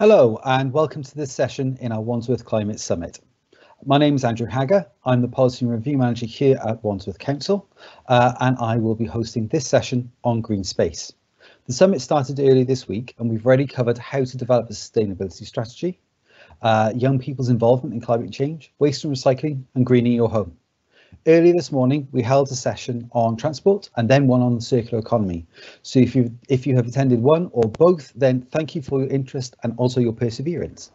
Hello and welcome to this session in our Wandsworth Climate Summit. My name is Andrew Hagger. I'm the Policy and Review Manager here at Wandsworth Council uh, and I will be hosting this session on green space. The summit started early this week and we've already covered how to develop a sustainability strategy, uh, young people's involvement in climate change, waste and recycling and greening your home. Earlier this morning, we held a session on transport and then one on the circular economy. So if you if you have attended one or both, then thank you for your interest and also your perseverance.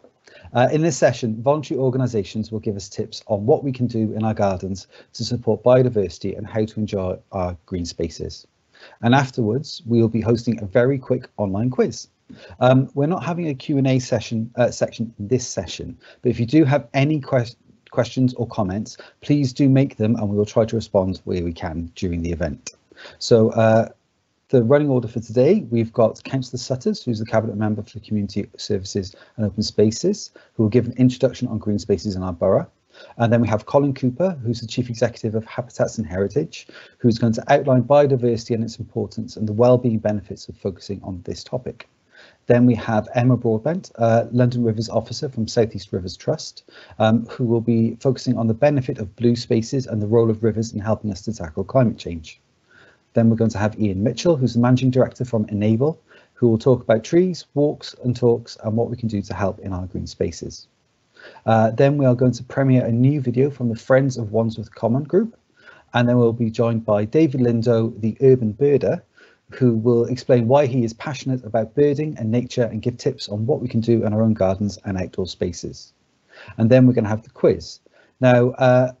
Uh, in this session, voluntary organisations will give us tips on what we can do in our gardens to support biodiversity and how to enjoy our green spaces. And afterwards, we will be hosting a very quick online quiz. Um, we're not having a Q&A session uh, section in this session, but if you do have any questions questions or comments, please do make them and we will try to respond where we can during the event. So uh, the running order for today, we've got Councillor Sutters, who's the Cabinet Member for Community Services and Open Spaces, who will give an introduction on green spaces in our borough. And then we have Colin Cooper, who's the Chief Executive of Habitats and Heritage, who's going to outline biodiversity and its importance and the well-being benefits of focusing on this topic. Then we have Emma Broadbent, uh, London Rivers Officer from Southeast Rivers Trust, um, who will be focusing on the benefit of blue spaces and the role of rivers in helping us to tackle climate change. Then we're going to have Ian Mitchell, who's the Managing Director from Enable, who will talk about trees, walks and talks and what we can do to help in our green spaces. Uh, then we are going to premiere a new video from the Friends of Wandsworth Common group, and then we'll be joined by David Lindo, the urban birder, who will explain why he is passionate about birding and nature and give tips on what we can do in our own gardens and outdoor spaces. And then we're going to have the quiz. Now, uh,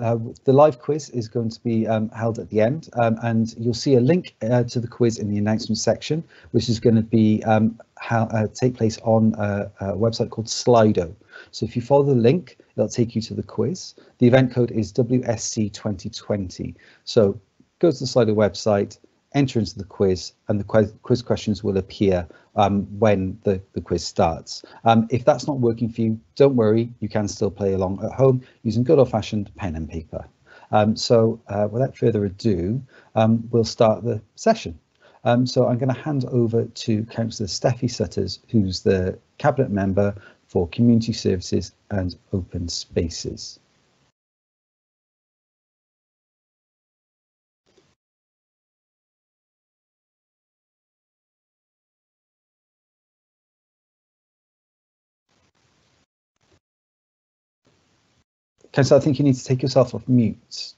uh, the live quiz is going to be um, held at the end um, and you'll see a link uh, to the quiz in the announcement section, which is going to be um, how, uh, take place on a, a, website called Slido. So if you follow the link, it'll take you to the quiz. The event code is WSC 2020. So go to the Slido website, enter into the quiz and the quiz, questions will appear um, when the, the quiz starts. Um, if that's not working for you, don't worry, you can still play along at home using good old-fashioned pen and paper. Um, so uh, without further ado, um, we'll start the session. Um, so I'm going to hand over to Councillor Steffi Sutters, who's the Cabinet Member for Community Services and Open Spaces. Councillor, I think you need to take yourself off mute.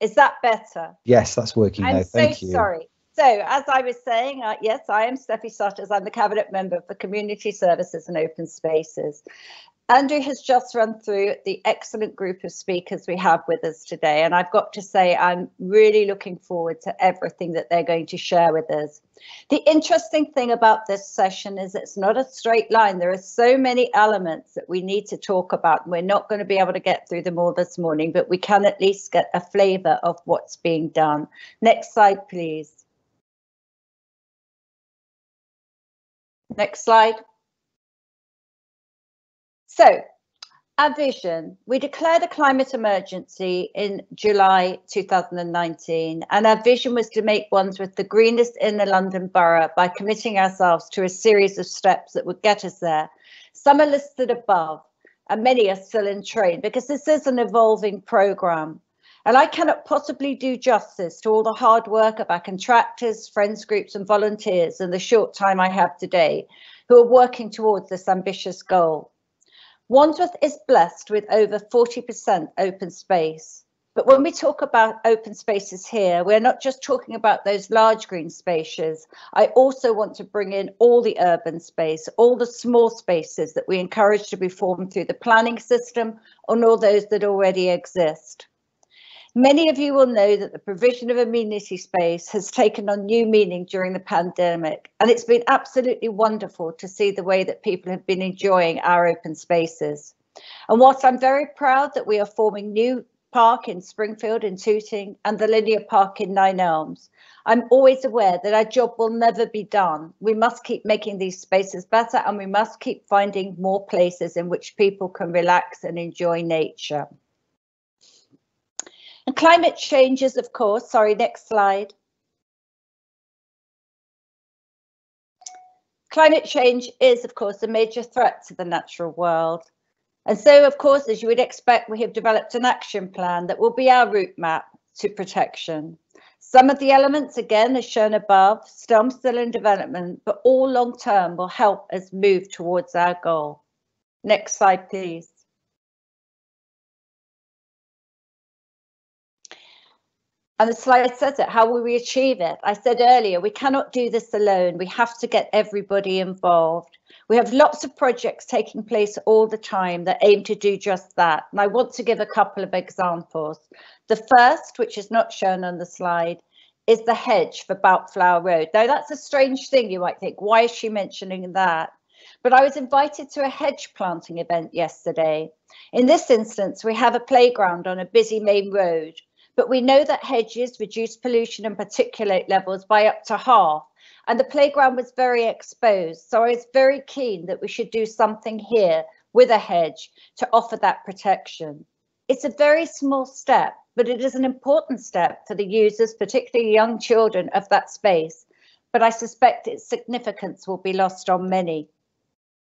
Is that better? Yes, that's working I'm now. Thank so you. sorry. So, as I was saying, uh, yes, I am Steffi Sutters. I'm the Cabinet Member for Community Services and Open Spaces. Andrew has just run through the excellent group of speakers we have with us today, and I've got to say I'm really looking forward to everything that they're going to share with us. The interesting thing about this session is it's not a straight line. There are so many elements that we need to talk about. We're not going to be able to get through them all this morning, but we can at least get a flavour of what's being done. Next slide, please. Next slide. So, our vision, we declared a climate emergency in July 2019, and our vision was to make Wandsworth the greenest in the London borough by committing ourselves to a series of steps that would get us there. Some are listed above, and many are still in train because this is an evolving programme. And I cannot possibly do justice to all the hard work of our contractors, friends groups and volunteers in the short time I have today who are working towards this ambitious goal. Wandsworth is blessed with over 40% open space. But when we talk about open spaces here, we're not just talking about those large green spaces. I also want to bring in all the urban space, all the small spaces that we encourage to be formed through the planning system and all those that already exist. Many of you will know that the provision of amenity space has taken on new meaning during the pandemic, and it's been absolutely wonderful to see the way that people have been enjoying our open spaces. And whilst I'm very proud that we are forming new park in Springfield and Tooting and the linear park in Nine Elms, I'm always aware that our job will never be done. We must keep making these spaces better and we must keep finding more places in which people can relax and enjoy nature. And climate changes, of course, sorry, next slide. Climate change is, of course, a major threat to the natural world. And so, of course, as you would expect, we have developed an action plan that will be our route map to protection. Some of the elements, again, as shown above, some still in development, but all long term will help us move towards our goal. Next slide, please. And the slide says it. How will we achieve it? I said earlier, we cannot do this alone. We have to get everybody involved. We have lots of projects taking place all the time that aim to do just that. And I want to give a couple of examples. The first, which is not shown on the slide, is the hedge for Boutflower Road. Now, that's a strange thing, you might think. Why is she mentioning that? But I was invited to a hedge planting event yesterday. In this instance, we have a playground on a busy main road but we know that hedges reduce pollution and particulate levels by up to half. And the playground was very exposed. So I was very keen that we should do something here with a hedge to offer that protection. It's a very small step, but it is an important step for the users, particularly young children of that space. But I suspect its significance will be lost on many.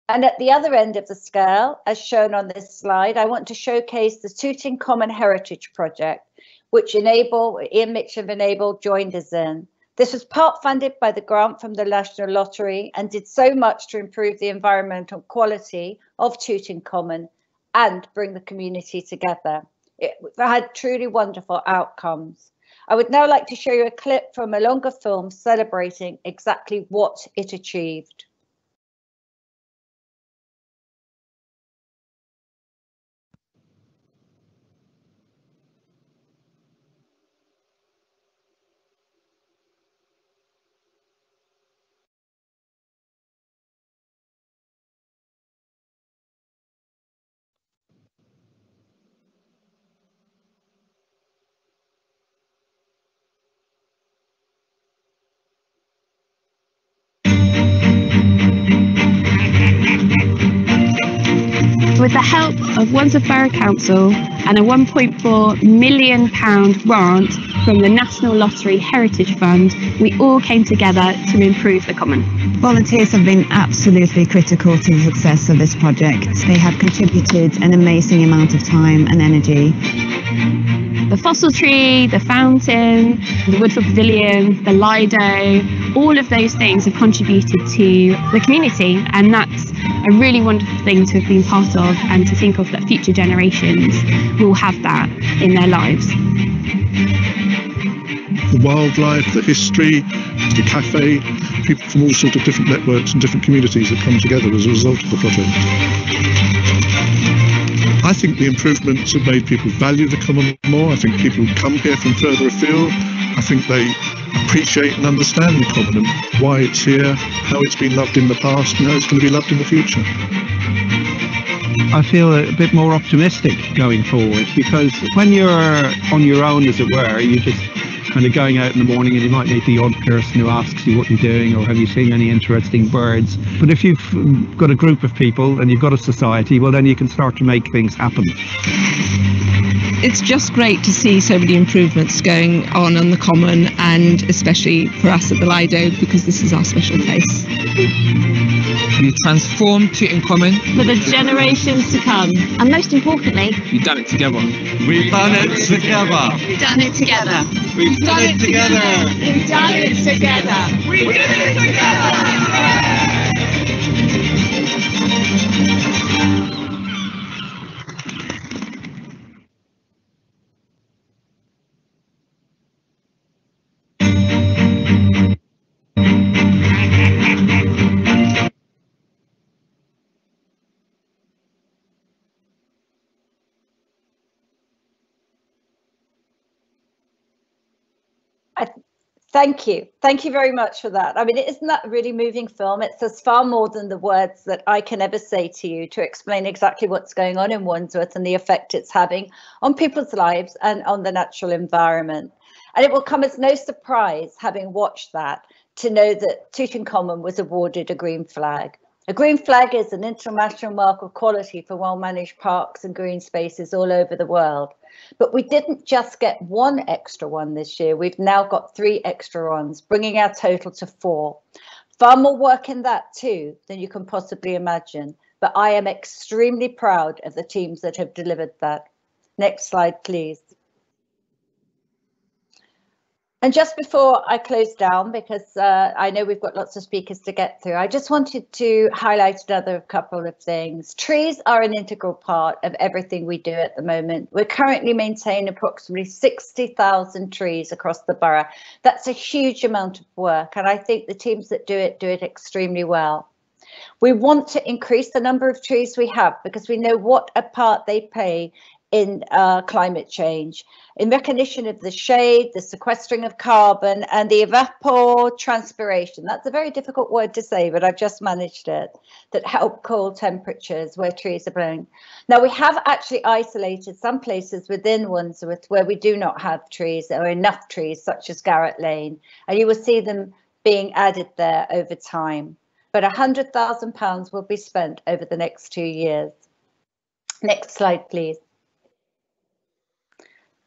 And at the other end of the scale, as shown on this slide, I want to showcase the Tooting Common Heritage Project, which Enable, Ian Mitchell of Enable joined us in. This was part funded by the grant from the National Lottery and did so much to improve the environmental quality of Tooting Common and bring the community together. It had truly wonderful outcomes. I would now like to show you a clip from a longer film celebrating exactly what it achieved. Of Wandsworth Borough Council and a £1.4 million grant from the National Lottery Heritage Fund, we all came together to improve the common. Volunteers have been absolutely critical to the success of this project. They have contributed an amazing amount of time and energy. The fossil tree, the fountain, the Woodford Pavilion, the Lido, all of those things have contributed to the community and that's a really wonderful thing to have been part of and to think of that future generations will have that in their lives. The wildlife, the history, the cafe, people from all sorts of different networks and different communities that come together as a result of the project. I think the improvements have made people value the common more. I think people come here from further afield. I think they appreciate and understand the and why it's here, how it's been loved in the past, and how it's going to be loved in the future. I feel a bit more optimistic going forward because when you're on your own, as it were, you're just kind of going out in the morning and you might meet the odd person who asks you what you're doing or have you seen any interesting birds. But if you've got a group of people and you've got a society, well, then you can start to make things happen it's just great to see so many improvements going on on the common and especially for us at the Lido because this is our special place. We transformed Tooting Common for the generations to come. And most importantly, we've done it together. We've done it together. We've done it together. We've done it together. We've done it together. We did it together. Thank you. Thank you very much for that. I mean, isn't that a really moving film? It says far more than the words that I can ever say to you to explain exactly what's going on in Wandsworth and the effect it's having on people's lives and on the natural environment. And it will come as no surprise, having watched that, to know that Common was awarded a green flag. A green flag is an international mark of quality for well-managed parks and green spaces all over the world. But we didn't just get one extra one this year. We've now got three extra ones, bringing our total to four. Far more work in that too than you can possibly imagine, but I am extremely proud of the teams that have delivered that. Next slide, please. And just before I close down, because uh, I know we've got lots of speakers to get through, I just wanted to highlight another couple of things. Trees are an integral part of everything we do at the moment. We're currently maintaining approximately 60,000 trees across the borough. That's a huge amount of work, and I think the teams that do it do it extremely well. We want to increase the number of trees we have because we know what a part they play in uh, climate change in recognition of the shade, the sequestering of carbon and the evapotranspiration. That's a very difficult word to say, but I've just managed it, that help cool temperatures where trees are blowing. Now we have actually isolated some places within Wandsworth where we do not have trees or enough trees, such as Garratt Lane, and you will see them being added there over time. But £100,000 will be spent over the next two years. Next slide, please.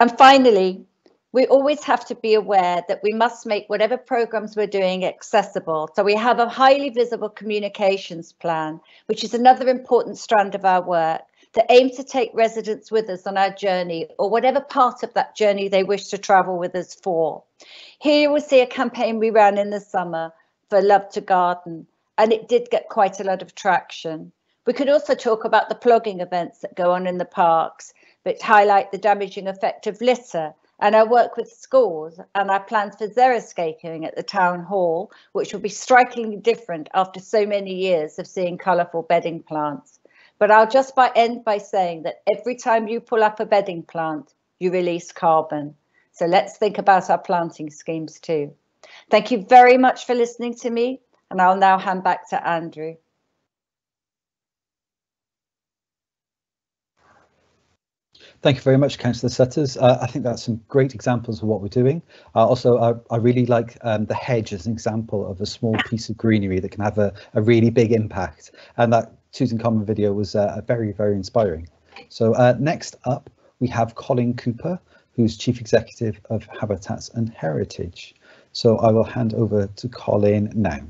And finally, we always have to be aware that we must make whatever programs we're doing accessible. So we have a highly visible communications plan, which is another important strand of our work that aims to take residents with us on our journey or whatever part of that journey they wish to travel with us for. Here you will see a campaign we ran in the summer for Love to Garden, and it did get quite a lot of traction. We could also talk about the plogging events that go on in the parks which highlight the damaging effect of litter and our work with schools and our plans for xeriscaping at the town hall, which will be strikingly different after so many years of seeing colourful bedding plants. But I'll just by end by saying that every time you pull up a bedding plant, you release carbon. So let's think about our planting schemes too. Thank you very much for listening to me, and I'll now hand back to Andrew. Thank you very much, Councillor Sutters. Uh, I think that's some great examples of what we're doing. Uh, also, I, I, really like um, the hedge as an example of a small piece of greenery that can have a, a really big impact. And that Tooting Common video was uh, very, very inspiring. So uh, next up, we have Colin Cooper, who's Chief Executive of Habitats and Heritage. So I will hand over to Colin now.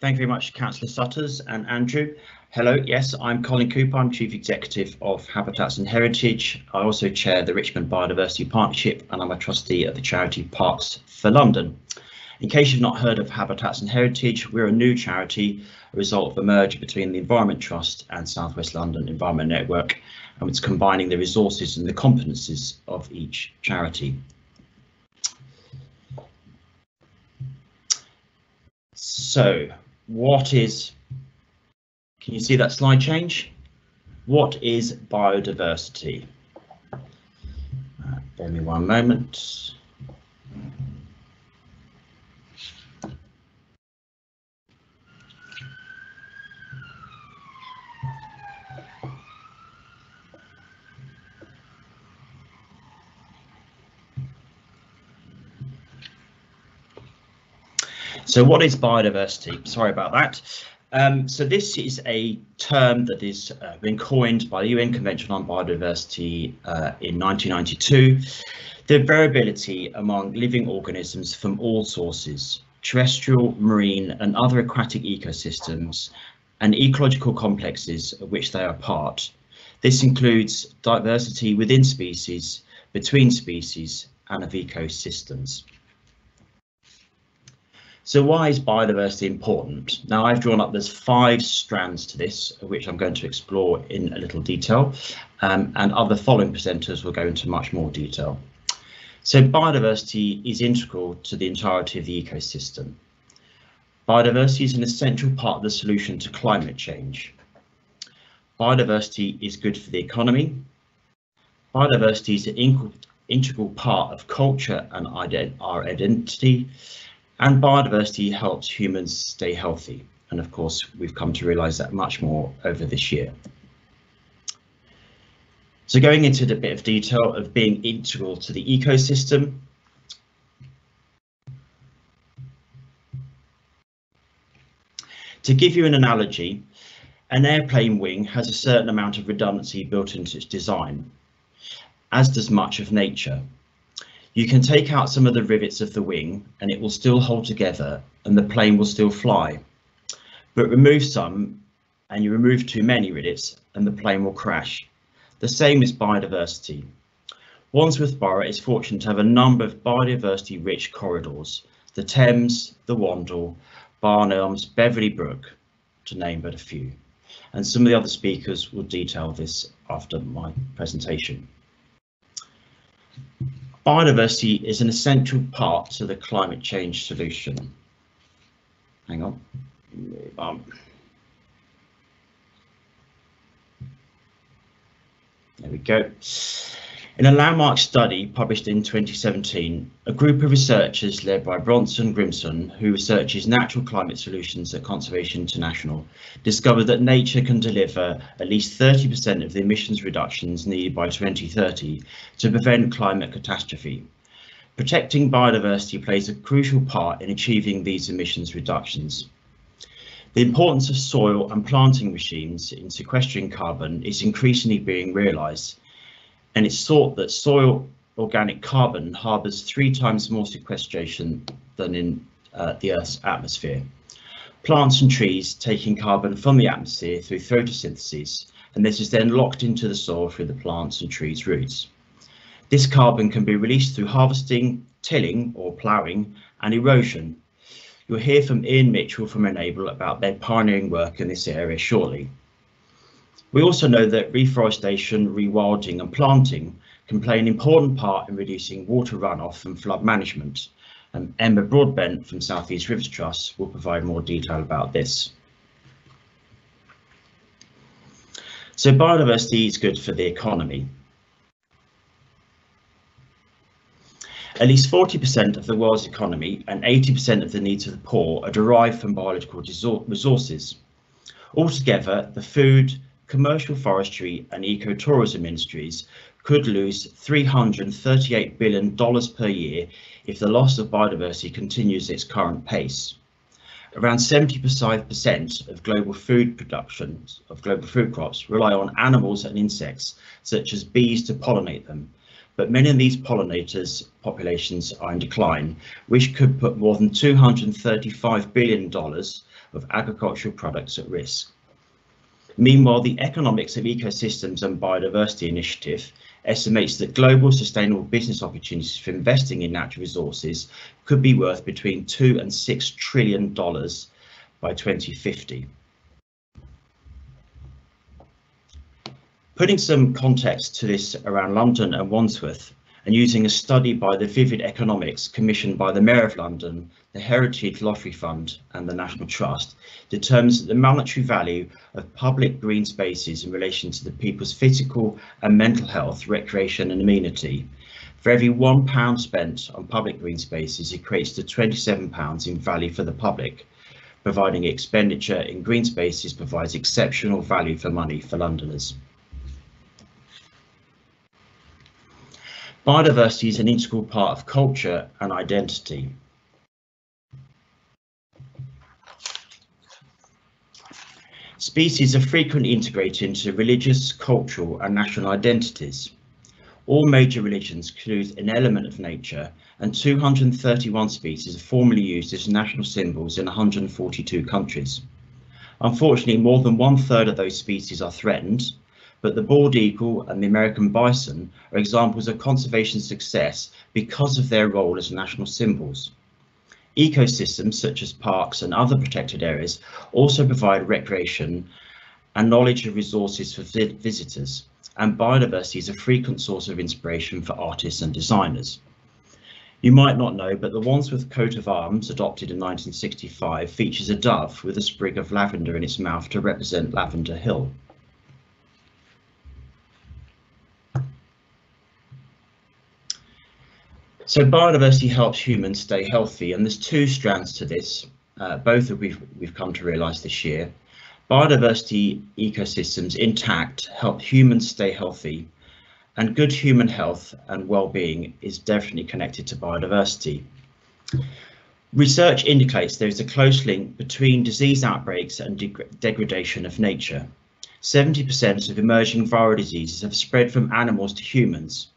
Thank you very much, Councillor Sutters and Andrew. Hello, yes, I'm Colin Cooper. I'm Chief Executive of Habitats and Heritage. I also chair the Richmond Biodiversity Partnership and I'm a trustee of the charity Parks for London. In case you've not heard of Habitats and Heritage, we're a new charity, a result of a merger between the Environment Trust and South West London Environment Network, and it's combining the resources and the competencies of each charity. So, what is can you see that slide change? What is biodiversity? Uh, bear me one moment. So what is biodiversity? Sorry about that. Um, so this is a term that has uh, been coined by the UN Convention on Biodiversity uh, in 1992. The variability among living organisms from all sources, terrestrial, marine and other aquatic ecosystems and ecological complexes of which they are part. This includes diversity within species, between species and of ecosystems. So why is biodiversity important? Now I've drawn up, there's five strands to this, which I'm going to explore in a little detail, um, and other following presenters will go into much more detail. So biodiversity is integral to the entirety of the ecosystem. Biodiversity is an essential part of the solution to climate change. Biodiversity is good for the economy. Biodiversity is an integral part of culture and our identity and biodiversity helps humans stay healthy. And of course, we've come to realise that much more over this year. So going into a bit of detail of being integral to the ecosystem, To give you an analogy, an airplane wing has a certain amount of redundancy built into its design, as does much of nature. You can take out some of the rivets of the wing and it will still hold together and the plane will still fly. But remove some and you remove too many rivets and the plane will crash. The same is biodiversity. Wandsworth Borough is fortunate to have a number of biodiversity rich corridors, the Thames, the Wandle, Barn Elms, Beverley Brook, to name but a few. And some of the other speakers will detail this after my presentation. Biodiversity is an essential part to the climate change solution. Hang on. Um, there we go. In a landmark study published in 2017, a group of researchers led by Bronson Griscom, who researches natural climate solutions at Conservation International, discovered that nature can deliver at least 30% of the emissions reductions needed by 2030 to prevent climate catastrophe. Protecting biodiversity plays a crucial part in achieving these emissions reductions. The importance of soil and planting regimes in sequestering carbon is increasingly being realised and it's thought that soil organic carbon harbours three times more sequestration than in uh, the Earth's atmosphere. Plants and trees taking carbon from the atmosphere through photosynthesis, and this is then locked into the soil through the plants and trees' roots. This carbon can be released through harvesting, tilling or ploughing, and erosion. You'll hear from Ian Mitchell from Enable about their pioneering work in this area shortly. We also know that reforestation, rewilding and planting can play an important part in reducing water runoff and flood management. And Emma Broadbent from Southeast Rivers Trust will provide more detail about this. So biodiversity is good for the economy. At least 40% of the world's economy and 80% of the needs of the poor are derived from biological resources. Altogether, the food, commercial forestry and ecotourism industries could lose $338 billion per year if the loss of biodiversity continues its current pace. Around 75% of global food production of global food crops rely on animals and insects, such as bees to pollinate them. But many of these pollinators populations are in decline, which could put more than $235 billion of agricultural products at risk. Meanwhile, the Economics of Ecosystems and Biodiversity Initiative estimates that global sustainable business opportunities for investing in natural resources could be worth between two and six trillion dollars by 2050. Putting some context to this around London and Wandsworth, and using a study by the Vivid Economics commissioned by the Mayor of London, the Heritage Lottery Fund and the National Trust determines that the monetary value of public green spaces in relation to the people's physical and mental health, recreation and amenity. For every one pound spent on public green spaces it equates to 27 pounds in value for the public. Providing expenditure in green spaces provides exceptional value for money for Londoners. Biodiversity is an integral part of culture and identity. Species are frequently integrated into religious, cultural and national identities. All major religions include an element of nature and 231 species are formally used as national symbols in 142 countries. Unfortunately, more than one third of those species are threatened but the bald eagle and the American bison are examples of conservation success because of their role as national symbols. Ecosystems such as parks and other protected areas also provide recreation and knowledge of resources for visitors, and biodiversity is a frequent source of inspiration for artists and designers. You might not know, but the Wandsworth coat of arms, adopted in 1965, features a dove with a sprig of lavender in its mouth to represent Lavender Hill. So biodiversity helps humans stay healthy, and there's two strands to this, uh, both of we've, we've come to realise this year. Biodiversity ecosystems intact help humans stay healthy, and good human health and well-being is definitely connected to biodiversity. Research indicates there is a close link between disease outbreaks and de degradation of nature. 70% of emerging viral diseases have spread from animals to humans,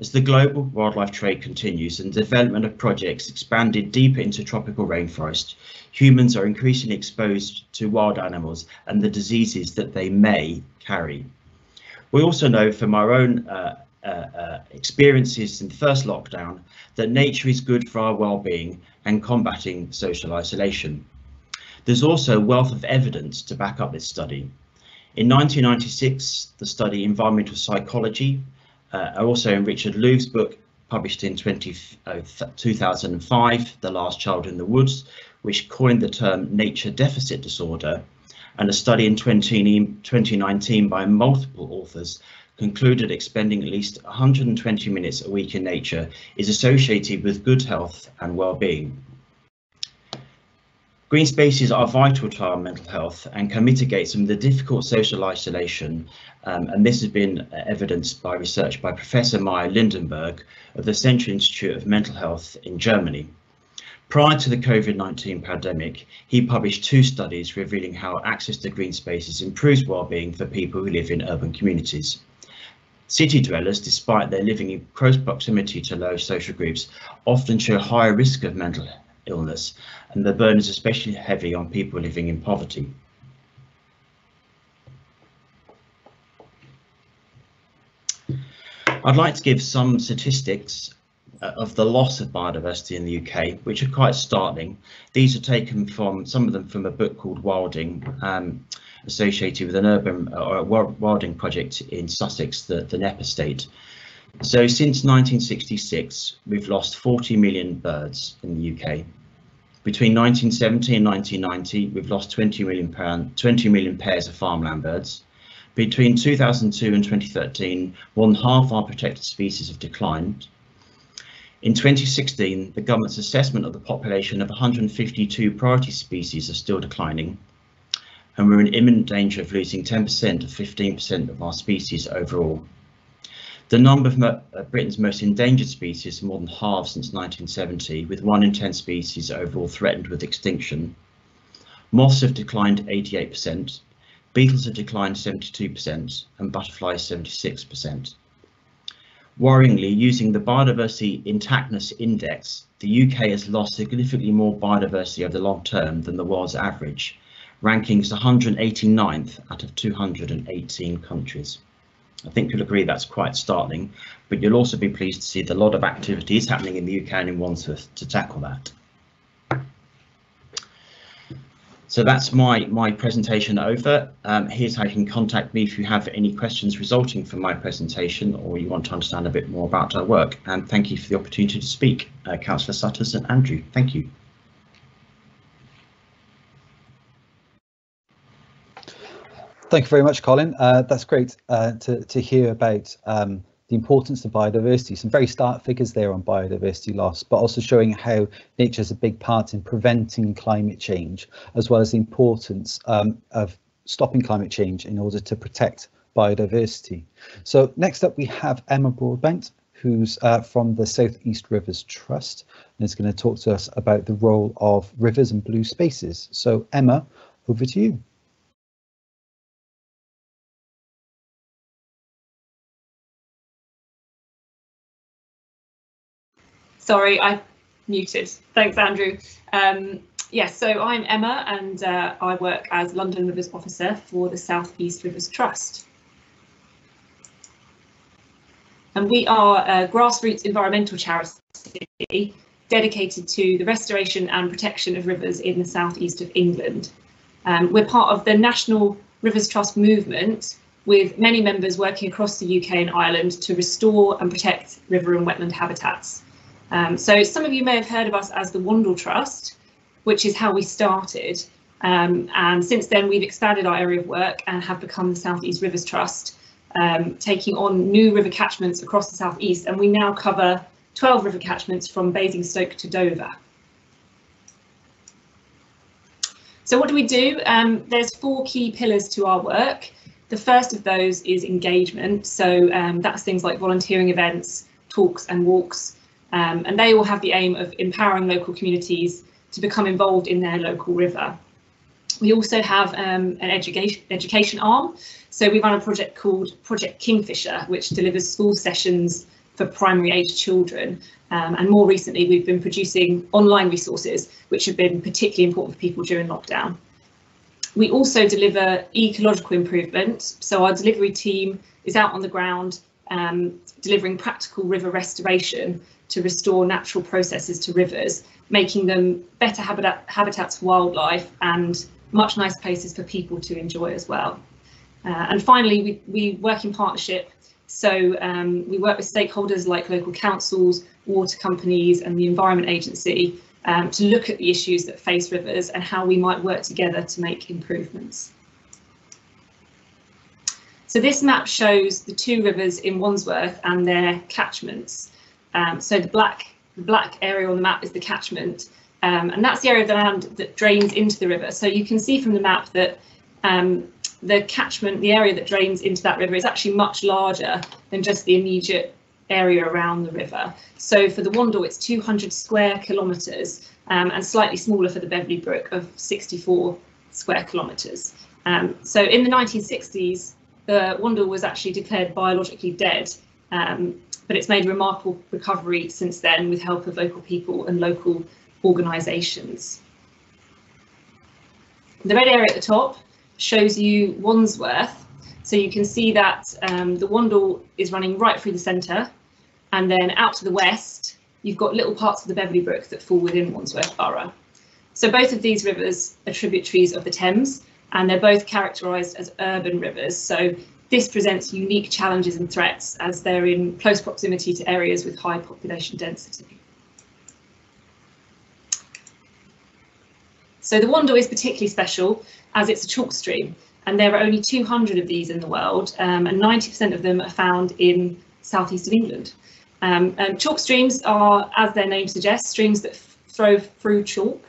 As the global wildlife trade continues and development of projects expanded deeper into tropical rainforest, humans are increasingly exposed to wild animals and the diseases that they may carry. We also know from our own uh, uh, uh, experiences in the first lockdown that nature is good for our well-being and combating social isolation. There's also a wealth of evidence to back up this study. In 1996, the study Environmental Psychology, uh, also in Richard Louv's book, published in 20, uh, 2005, The Last Child in the Woods, which coined the term nature deficit disorder, and a study in 20, 2019 by multiple authors concluded that expending at least 120 minutes a week in nature is associated with good health and well-being. Green spaces are vital to our mental health and can mitigate some of the difficult social isolation, um, and this has been evidenced by research by Professor Meyer Lindenberg of the Central Institute of Mental Health in Germany. Prior to the COVID-19 pandemic, he published two studies revealing how access to green spaces improves well-being for people who live in urban communities. City dwellers, despite their living in close proximity to low social groups, often show higher risk of mental illness, and the burden is especially heavy on people living in poverty. I'd like to give some statistics uh, of the loss of biodiversity in the UK, which are quite startling. These are taken from some of them from a book called Wilding, um, associated with an urban uh, or wilding project in Sussex, the, the Knepp estate. So since 1966, we've lost 40 million birds in the UK. Between 1970 and 1990, we've lost 20 million, pound, 20 million pairs of farmland birds. Between 2002 and 2013, one half our protected species have declined. In 2016, the government's assessment of the population of 152 priority species are still declining, and we're in imminent danger of losing 10% of 15% of our species overall. The number of uh, Britain's most endangered species more than halved since 1970, with 1 in 10 species overall threatened with extinction. Moths have declined 88%, beetles have declined 72%, and butterflies 76%. Worryingly, using the Biodiversity Intactness Index, the UK has lost significantly more biodiversity over the long term than the world's average, rankings 189th out of 218 countries. I think you'll agree that's quite startling, but you'll also be pleased to see that a lot of activity is happening in the UK and in Wandsworth to tackle that. So that's my, my presentation over. Um, here's how you can contact me if you have any questions resulting from my presentation or you want to understand a bit more about our work. And thank you for the opportunity to speak, uh, Councillor Sutters and Andrew. Thank you. Thank you very much, Colin. Uh, that's great uh, to, to hear about um, the importance of biodiversity. Some very stark figures there on biodiversity loss, but also showing how nature has a big part in preventing climate change, as well as the importance um, of stopping climate change in order to protect biodiversity. So next up we have Emma Broadbent, who's uh, from the Southeast Rivers Trust and is going to talk to us about the role of rivers and blue spaces. So Emma, over to you. Sorry, I muted. Thanks, Andrew. Um, yes, so I'm Emma and uh, I work as London Rivers Officer for the South East Rivers Trust. And we are a grassroots environmental charity dedicated to the restoration and protection of rivers in the southeast of England. Um, we're part of the National Rivers Trust movement with many members working across the UK and Ireland to restore and protect river and wetland habitats. Um, so some of you may have heard of us as the Wandle Trust, which is how we started. Um, and since then, we've expanded our area of work and have become the South East Rivers Trust, um, taking on new river catchments across the South East. And we now cover 12 river catchments from Basingstoke to Dover. So what do we do? Um, there's four key pillars to our work. The first of those is engagement. So um, that's things like volunteering events, talks and walks, um, and they all have the aim of empowering local communities to become involved in their local river. We also have um, an education, education arm. So we run a project called Project Kingfisher, which delivers school sessions for primary age children. Um, and more recently, we've been producing online resources, which have been particularly important for people during lockdown. We also deliver ecological improvement. So our delivery team is out on the ground um, delivering practical river restoration to restore natural processes to rivers, making them better habitat, habitats for wildlife and much nicer places for people to enjoy as well. Uh, and finally, we, we work in partnership. So um, we work with stakeholders like local councils, water companies and the Environment Agency um, to look at the issues that face rivers and how we might work together to make improvements. So this map shows the two rivers in Wandsworth and their catchments. Um, so the black, the black area on the map is the catchment, um, and that's the area of the land that drains into the river. So you can see from the map that um, the catchment, the area that drains into that river is actually much larger than just the immediate area around the river. So for the Wandle, it's 200 square kilometres um, and slightly smaller for the Beverley Brook of 64 square kilometres. Um, so in the 1960s, the Wandle was actually declared biologically dead, um, but it's made remarkable recovery since then with help of local people and local organisations. The red area at the top shows you Wandsworth. So you can see that um, the Wandle is running right through the centre and then out to the west, you've got little parts of the Beverley Brook that fall within Wandsworth Borough. So both of these rivers are tributaries of the Thames and they're both characterised as urban rivers. So this presents unique challenges and threats as they're in close proximity to areas with high population density. So the Wandle is particularly special as it's a chalk stream and there are only 200 of these in the world um, and 90% of them are found in southeast of England. Um, and chalk streams are, as their name suggests, streams that flow through chalk.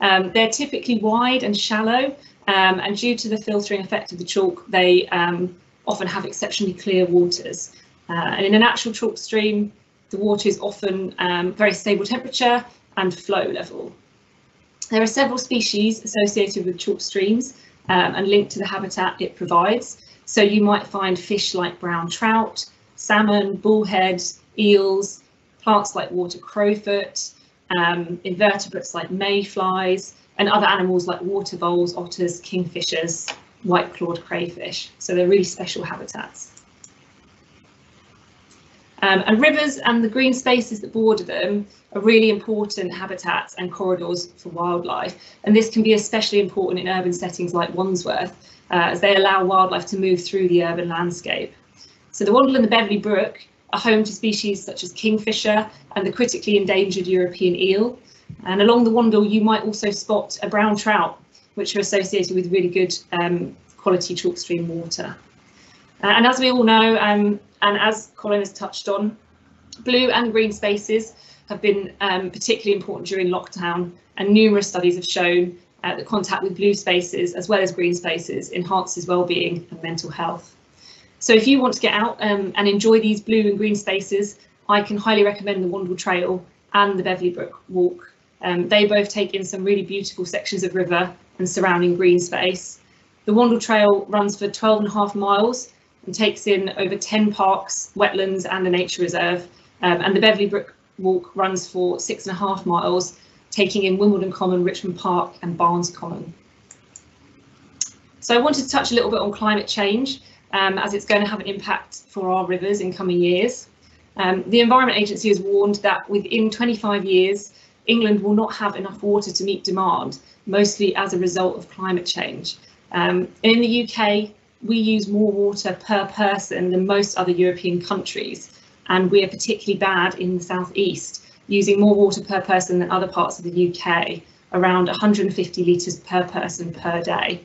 Um, they're typically wide and shallow um, and due to the filtering effect of the chalk, they um, often have exceptionally clear waters. Uh, and in a natural chalk stream, the water is often um, very stable temperature and flow level. There are several species associated with chalk streams um, and linked to the habitat it provides. So you might find fish like brown trout, salmon, bullhead, eels, plants like water crowfoot, um, invertebrates like mayflies, and other animals like water voles, otters, kingfishers, white-clawed crayfish. So they're really special habitats. Um, and rivers and the green spaces that border them are really important habitats and corridors for wildlife. And this can be especially important in urban settings like Wandsworth, uh, as they allow wildlife to move through the urban landscape. So the Wandle and the Beverley Brook are home to species such as kingfisher and the critically endangered European eel, and along the Wandle, you might also spot a brown trout, which are associated with really good um, quality chalk stream water. Uh, and as we all know, um, and as Colin has touched on, blue and green spaces have been um, particularly important during lockdown, and numerous studies have shown uh, that contact with blue spaces as well as green spaces enhances well-being and mental health. So if you want to get out um, and enjoy these blue and green spaces, I can highly recommend the Wandle Trail and the Beverley Brook Walk um, they both take in some really beautiful sections of river and surrounding green space. The Wandle Trail runs for 12 and a half miles and takes in over 10 parks, wetlands and a nature reserve. Um, and the Beverley Brook Walk runs for six and a half miles, taking in Wimbledon Common, Richmond Park and Barnes Common. So I wanted to touch a little bit on climate change um, as it's going to have an impact for our rivers in coming years. Um, the Environment Agency has warned that within 25 years, England will not have enough water to meet demand, mostly as a result of climate change. Um, in the UK, we use more water per person than most other European countries, and we are particularly bad in the southeast, using more water per person than other parts of the UK, around 150 litres per person per day.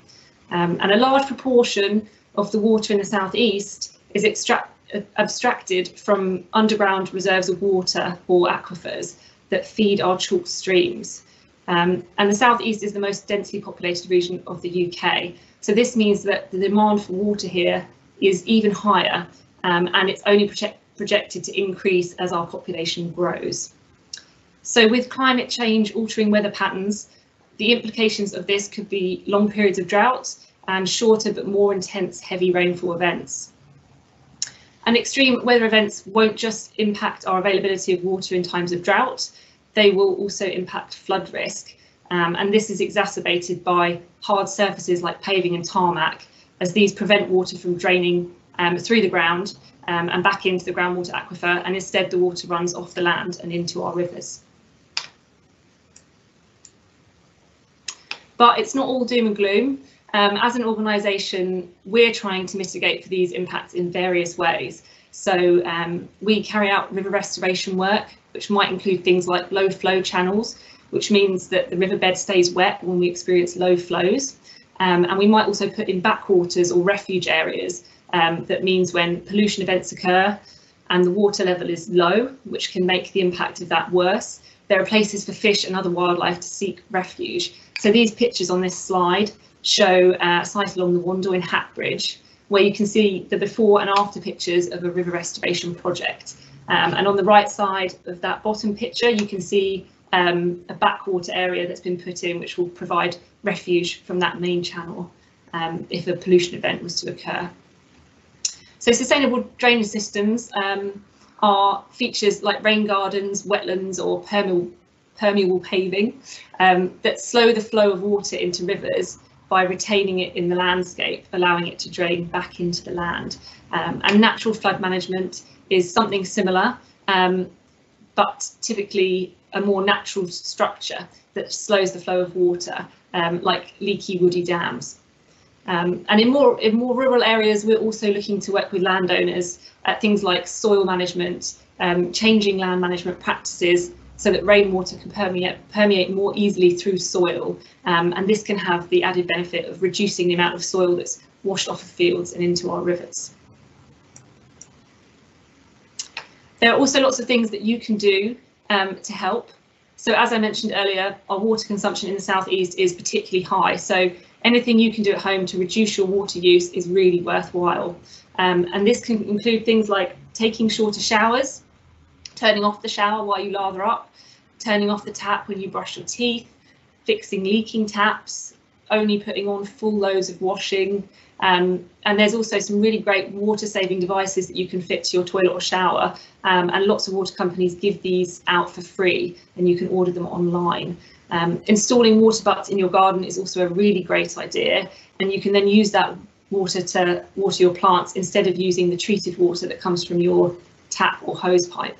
Um, and a large proportion of the water in the southeast is abstracted from underground reserves of water or aquifers, that feed our chalk streams. Um, and the southeast is the most densely populated region of the UK. So this means that the demand for water here is even higher um, and it's only project projected to increase as our population grows. So with climate change altering weather patterns, the implications of this could be long periods of drought and shorter but more intense heavy rainfall events. And extreme weather events won't just impact our availability of water in times of drought, they will also impact flood risk. Um, and this is exacerbated by hard surfaces like paving and tarmac, as these prevent water from draining um, through the ground um, and back into the groundwater aquifer, and instead the water runs off the land and into our rivers. But it's not all doom and gloom. Um, as an organisation, we're trying to mitigate for these impacts in various ways. So um, we carry out river restoration work, which might include things like low flow channels, which means that the riverbed stays wet when we experience low flows. Um, and we might also put in backwaters or refuge areas. Um, that means when pollution events occur and the water level is low, which can make the impact of that worse, there are places for fish and other wildlife to seek refuge. So these pictures on this slide show uh, a site along the Wandle in Hackbridge, where you can see the before and after pictures of a river restoration project. Um, and on the right side of that bottom picture, you can see um, a backwater area that's been put in, which will provide refuge from that main channel um, if a pollution event was to occur. So sustainable drainage systems um, are features like rain gardens, wetlands or permeable, paving um, that slow the flow of water into rivers by retaining it in the landscape, allowing it to drain back into the land. Um, and natural flood management is something similar, um, but typically a more natural structure that slows the flow of water, um, like leaky woody dams. Um, and in more in more rural areas, we're also looking to work with landowners at things like soil management, um, changing land management practices so that rainwater can permeate, permeate more easily through soil. Um, and this can have the added benefit of reducing the amount of soil that's washed off of fields and into our rivers. There are also lots of things that you can do um, to help. So as I mentioned earlier, our water consumption in the southeast is particularly high. So anything you can do at home to reduce your water use is really worthwhile. Um, and this can include things like taking shorter showers, turning off the shower while you lather up, turning off the tap when you brush your teeth, fixing leaking taps, only putting on full loads of washing. Um, and there's also some really great water saving devices that you can fit to your toilet or shower. Um, and lots of water companies give these out for free and you can order them online. Um, installing water butts in your garden is also a really great idea. And you can then use that water to water your plants instead of using the treated water that comes from your tap or hose pipe.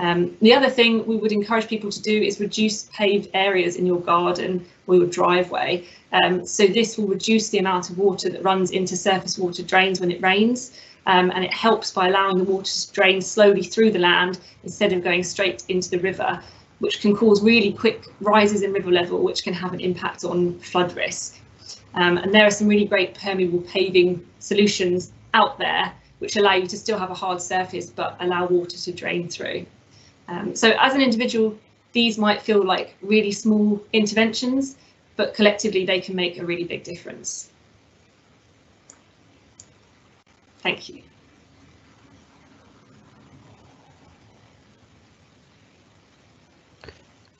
Um, the other thing we would encourage people to do is reduce paved areas in your garden or your driveway. Um, so this will reduce the amount of water that runs into surface water drains when it rains. Um, and it helps by allowing the water to drain slowly through the land instead of going straight into the river, which can cause really quick rises in river level, which can have an impact on flood risk. Um, and there are some really great permeable paving solutions out there which allow you to still have a hard surface but allow water to drain through. Um, so as an individual, these might feel like really small interventions, but collectively they can make a really big difference. Thank you.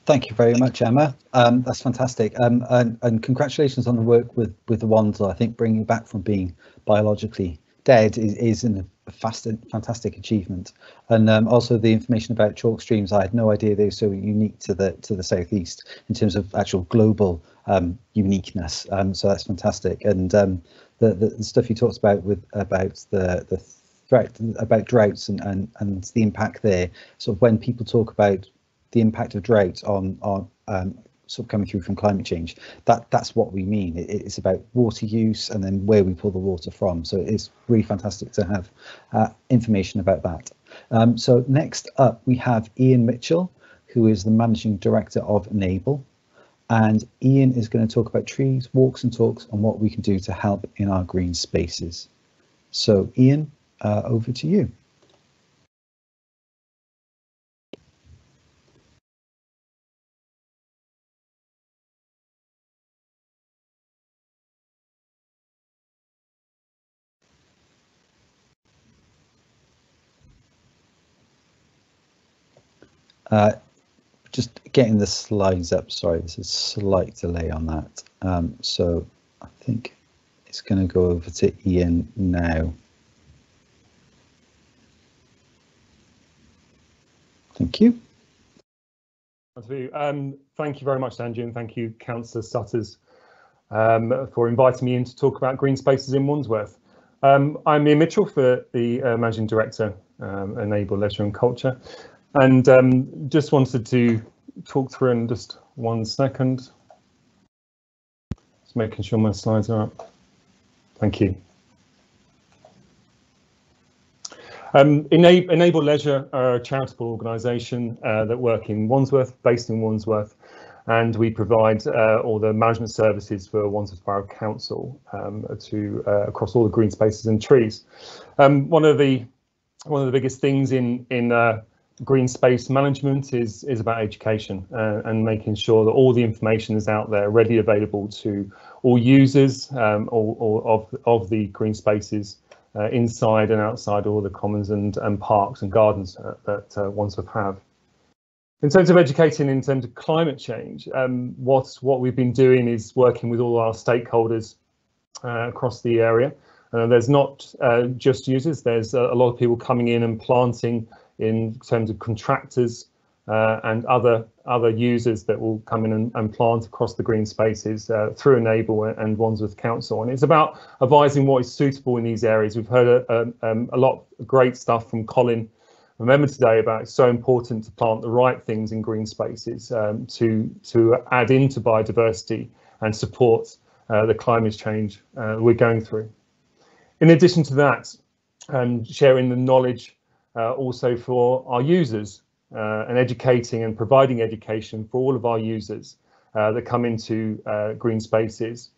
Thank you very much, Emma. Um, that's fantastic. Um, and, and, congratulations on the work with, with the Wandle. I think bringing back from being biologically dead is, is an, fast, fantastic achievement. And um, also the information about chalk streams, I had no idea they were so unique to the to the southeast in terms of actual global um, uniqueness. Um, so that's fantastic. And um, the, the, the stuff you talked about with about the the threat about droughts and, and and the impact there. So when people talk about the impact of drought on on um, sort of coming through from climate change. That that's what we mean. It, it's about water use and then where we pull the water from. So it's really fantastic to have uh, information about that. Um, so next up we have Ian Mitchell, who is the managing director of Enable. And Ian is going to talk about trees, walks and talks and what we can do to help in our green spaces. So Ian, uh, over to you. Uh, just getting the slides up. Sorry, there's a slight delay on that. Um, so I think it's going to go over to Ian now. Thank you. Um, thank you very much, Andrew, and thank you, Councillor Sutters, um, for inviting me in to talk about green spaces in Wandsworth. Um, I'm Ian Mitchell for the uh, Managing Director, um, Enable Leisure and Culture, and um, just wanted to talk through in just one second. Just making sure my slides are up. Thank you. Um, Enable, Enable, Leisure are a charitable organisation uh, that work in Wandsworth, based in Wandsworth, and we provide uh, all the management services for Wandsworth Borough Council um, to uh, across all the green spaces and trees. Um, one of the one of the biggest things in in uh, green space management is is about education uh, and making sure that all the information is out there, ready, available to all users um, all, all of of the green spaces uh, inside and outside all the commons and, and parks and gardens uh, that uh, Wandsworth have. In terms of educating in terms of climate change, um, what, what we've been doing is working with all our stakeholders uh, across the area. Uh, there's not just users, there's a, a, lot of people coming in and planting in terms of contractors, uh, and other other users that will come in and, and plant across the green spaces uh, through Enable and Wandsworth Council. And it's about advising what is suitable in these areas. We've heard a, a, um, a lot of great stuff from Colin. Remember today about it's so important to plant the right things in green spaces um, to to add into biodiversity and support uh, the climate change uh, we're going through. In addition to that, um, sharing the knowledge uh, also for our users uh, and educating and providing education for all of our users uh, that come into uh, green spaces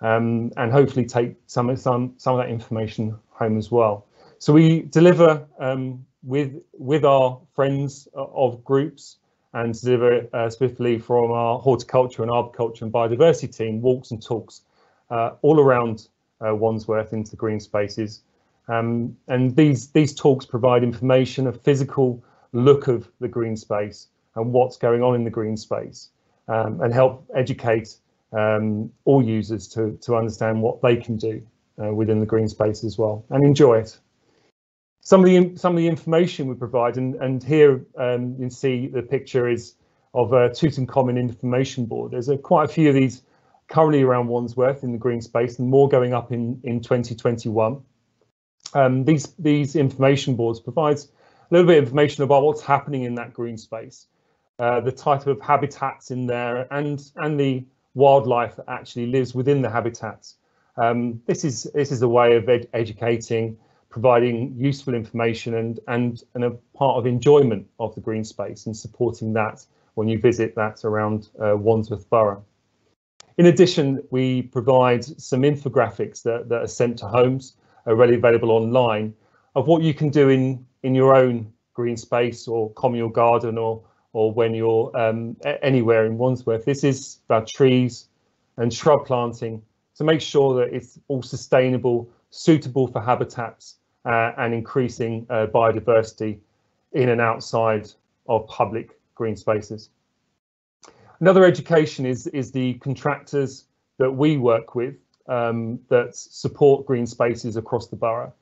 um, and hopefully take some, some, some of that information home as well. So we deliver um, with, with our friends of groups and deliver uh, swiftly from our horticulture and arboriculture and biodiversity team walks and talks uh, all around uh, Wandsworth into the green spaces. Um, and these, these talks provide information of physical look of the green space and what's going on in the green space um, and help educate um, all users to, to understand what they can do uh, within the green space as well and enjoy it. Some of the some of the information we provide, and, and here um, you can see the picture is of a Tutankhamun information board. There's a, quite a few of these currently around Wandsworth in the green space and more going up in, in 2021. Um, these, these information boards provides a little bit of information about what's happening in that green space, uh, the type of habitats in there, and and the wildlife that actually lives within the habitats. Um, this is this is a way of ed educating, providing useful information, and and and a part of enjoyment of the green space and supporting that when you visit that around uh, Wandsworth Borough. In addition, we provide some infographics that, that are sent to homes, are readily available online, of what you can do in in your own green space or communal garden or or when you're um, anywhere in Wandsworth. This is about trees and shrub planting to make sure that it's all sustainable, suitable for habitats uh, and increasing uh, biodiversity in and outside of public green spaces. Another education is, is the contractors that we work with um, that support green spaces across the borough.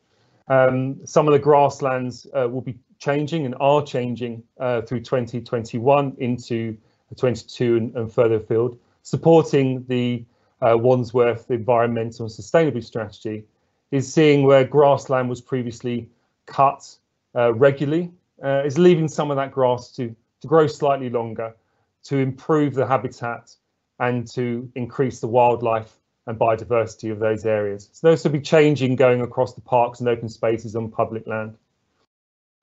Um, some of the grasslands uh, will be changing and are changing uh, through 2021 into 22 and, and further afield, supporting the uh, Wandsworth environmental and sustainability strategy is seeing where grassland was previously cut uh, regularly, uh, is leaving some of that grass to, to grow slightly longer to improve the habitat and to increase the wildlife and biodiversity of those areas. So those will be changing going across the parks and open spaces on public land.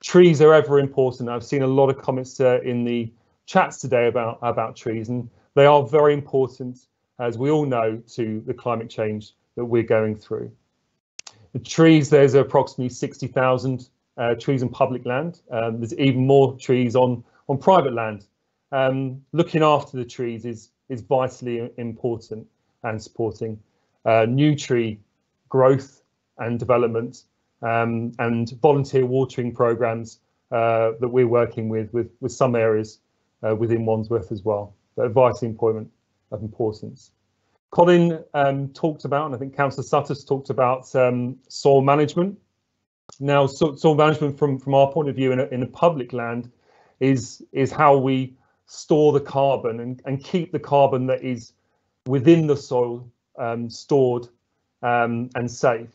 Trees are ever important. I've seen a lot of comments uh, in the chats today about, about trees, and they are very important, as we all know, to the climate change that we're going through. The trees, there's approximately 60,000 uh, trees on public land. Um, there's even more trees on, on private land. Um, looking after the trees is, is vitally important and supporting uh, new tree growth and development um, and volunteer watering programs uh, that we're working with with, with some areas uh, within Wandsworth as well. But vitally employment of importance. Colin um, talked about, and I think Councillor Sutters talked about um, soil management. Now, so, soil management from, from our point of view in a, in a public land is is how we store the carbon and, and keep the carbon that is within the soil um, stored um, and safe.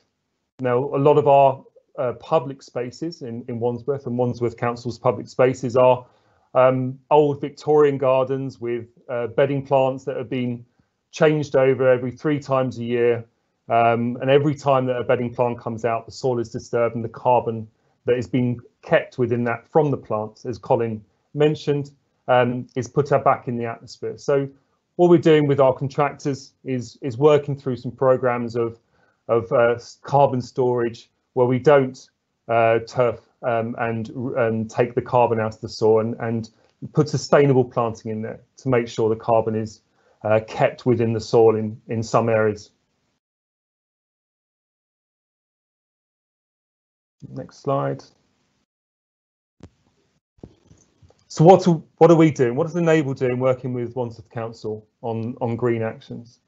Now, a lot of our uh, public spaces in, in Wandsworth and Wandsworth Council's public spaces are um, old Victorian gardens with uh, bedding plants that have been changed over every three times a year. Um, and every time that a bedding plant comes out, the soil is disturbed and the carbon that is being kept within that from the plants, as Colin mentioned, um, is put back in the atmosphere. So what we're doing with our contractors is is working through some programs of of uh, carbon storage where we don't uh, turf um, and and take the carbon out of the soil and, and put sustainable planting in there to make sure the carbon is uh, kept within the soil in in some areas. Next slide. So what what are we doing? What is Enable doing working with Wandsworth Council on, on green actions?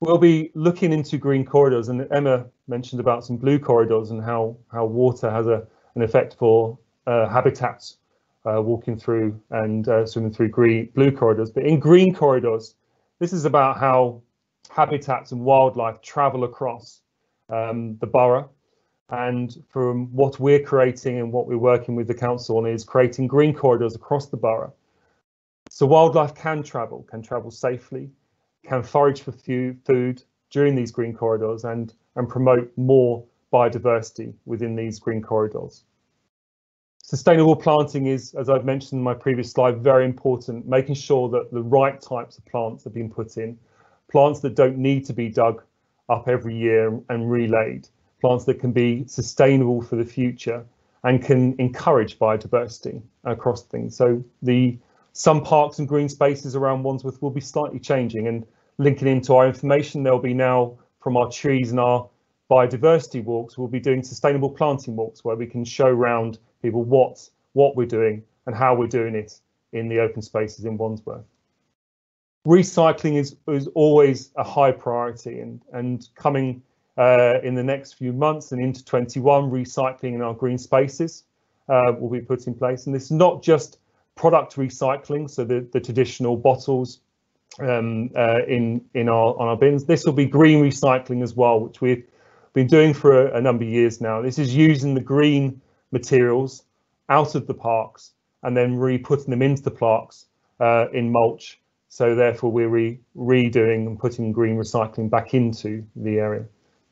We'll be looking into green corridors and Emma mentioned about some blue corridors and how, how water has a, an effect for uh, habitats uh, walking through and uh, swimming through green blue corridors. But in green corridors, this is about how habitats and wildlife travel across um, the borough and from what we're creating and what we're working with the council on is creating green corridors across the borough. So wildlife can travel, can travel safely, can forage for food during these green corridors and, and promote more biodiversity within these green corridors. Sustainable planting is, as I've mentioned in my previous slide, very important, making sure that the right types of plants are being put in, plants that don't need to be dug up every year and relayed, plants that can be sustainable for the future and can encourage biodiversity across things. So the some parks and green spaces around Wandsworth will be slightly changing and linking into our information, there'll be now from our trees and our biodiversity walks, we'll be doing sustainable planting walks where we can show around people what, what we're doing and how we're doing it in the open spaces in Wandsworth. Recycling is, is always a high priority and, and coming uh, in the next few months and into 21, recycling in our green spaces uh, will be put in place. And this is not just product recycling, so the, the traditional bottles um, uh, in, in our, on our bins. This will be green recycling as well, which we've been doing for a, a number of years now. This is using the green materials out of the parks and then re-putting them into the parks uh, in mulch. So therefore we're re redoing and putting green recycling back into the area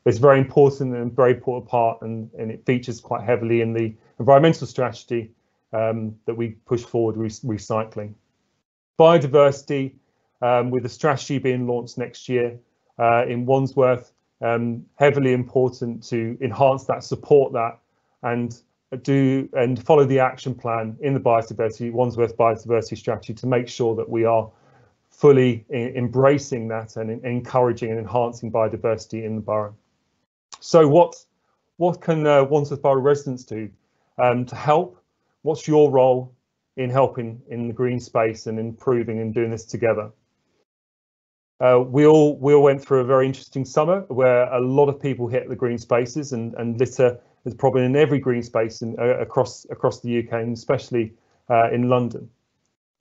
it's very important and very important part and, and it features quite heavily in the environmental strategy um, that we push forward re recycling. Biodiversity, um, with the strategy being launched next year uh, in Wandsworth, um, heavily important to enhance that, support that, and do and follow the action plan in the biodiversity Wandsworth biodiversity strategy to make sure that we are fully embracing that and encouraging and enhancing biodiversity in the borough. So what what can uh, Wandsworth Borough residents do um, to help? What's your role in helping in the green space and improving and doing this together? Uh, we all we all went through a very interesting summer where a lot of people hit the green spaces and and litter is probably in every green space in, uh, across across the UK and especially uh, in London.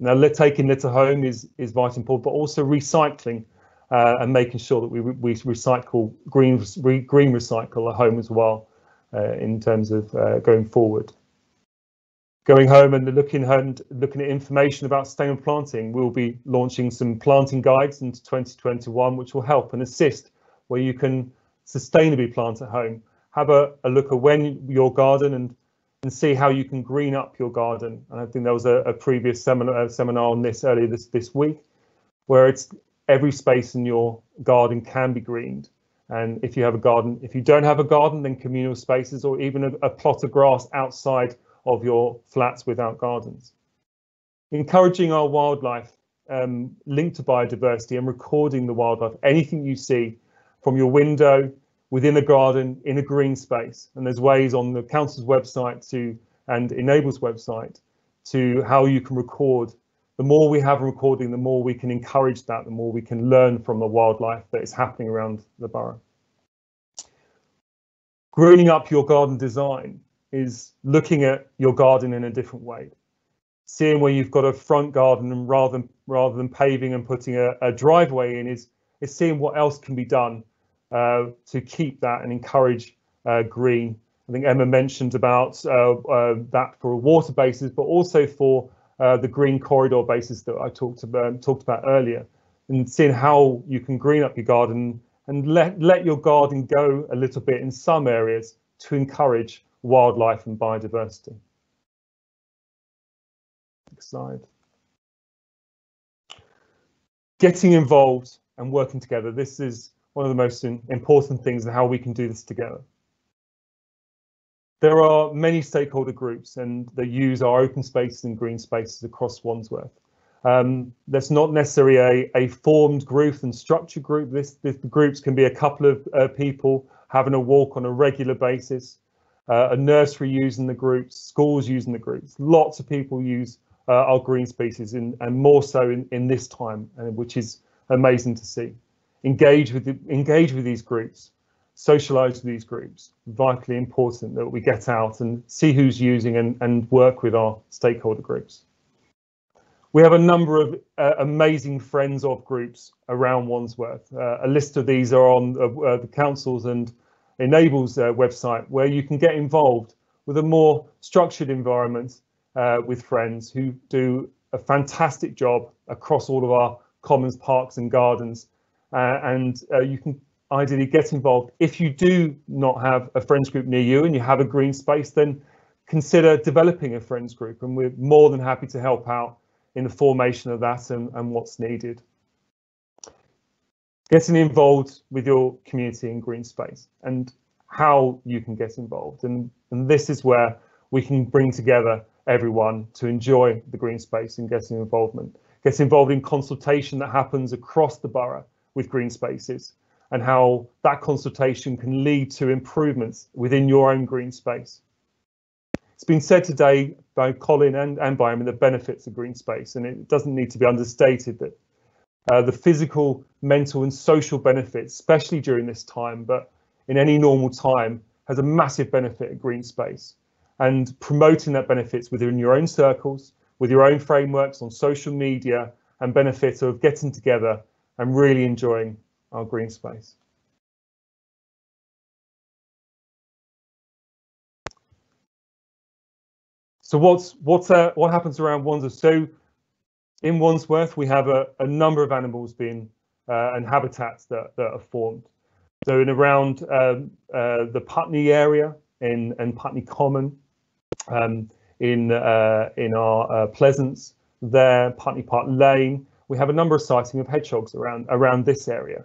Now, taking litter home is is vitally important, but also recycling uh, and making sure that we, we recycle green re, green recycle at home as well uh, in terms of uh, going forward. Going home and looking and looking at information about sustainable planting, we'll be launching some planting guides into 2021, which will help and assist where you can sustainably plant at home. Have a, a look at when your garden and and see how you can green up your garden. And I think there was a, a previous seminar, seminar on this earlier this this week, where it's every space in your garden can be greened. And if you have a garden, if you don't have a garden, then communal spaces or even a, a plot of grass outside of your flats without gardens. Encouraging our wildlife um, linked to biodiversity and recording the wildlife, anything you see from your window, within a garden, in a green space. And there's ways on the council's website to and Enable's website to how you can record the more we have recording, the more we can encourage that, the more we can learn from the wildlife that is happening around the borough. Greening up your garden design is looking at your garden in a different way. seeing where you've got a front garden and rather than rather than paving and putting a, a driveway in is is seeing what else can be done uh, to keep that and encourage uh, green. I think Emma mentioned about uh, uh that for water bases, but also for uh, the green corridor basis that I talked about talked about earlier, and seeing how you can green up your garden and let let your garden go a little bit in some areas to encourage wildlife and biodiversity. Next slide. Getting involved and working together. This is one of the most important things and how we can do this together. There are many stakeholder groups and they use our open spaces and green spaces across Wandsworth. Um, that's not necessarily a, a formed group and structured group. This, this groups can be a couple of uh, people having a walk on a regular basis, uh, a nursery using the groups, schools using the groups. Lots of people use uh, our green spaces in, and more so in, in this time, uh, which is amazing to see. Engage with the, engage with these groups, socialize these groups. Vitally important that we get out and see who's using and, and work with our stakeholder groups. We have a number of uh, amazing friends of groups around Wandsworth. Uh, a list of these are on uh, uh the councils and enables uh, website where you can get involved with a more structured environment uh, with friends who do a fantastic job across all of our commons, parks and gardens. and you can ideally get involved. If you do not have a friends group near you and you have a green space, then consider developing a friends group and we're more than happy to help out in the formation of that and, and what's needed. Getting involved with your community in green space and how you can get involved. And, and this is where we can bring together everyone to enjoy the green space and getting involvement. Get involved in consultation that happens across the borough with green spaces and how that consultation can lead to improvements within your own green space. It's been said today by Colin and, and by him the benefits of green space, and it doesn't need to be understated that uh, the physical, mental and social benefits, especially during this time, but in any normal time, has a massive benefit of green space. And promoting that benefits within your own circles, with your own frameworks on social media, and benefit of getting together and really enjoying our green space. So what's what's uh, what happens around Wandsworth? So in Wandsworth, we have a, a number of animals being uh, and habitats that, that are formed. So in around um, uh, the Putney area in and Putney Common, um, in uh, in our uh, Pleasance there, Putney Park Lane, we have a number of sightings of hedgehogs around around this area.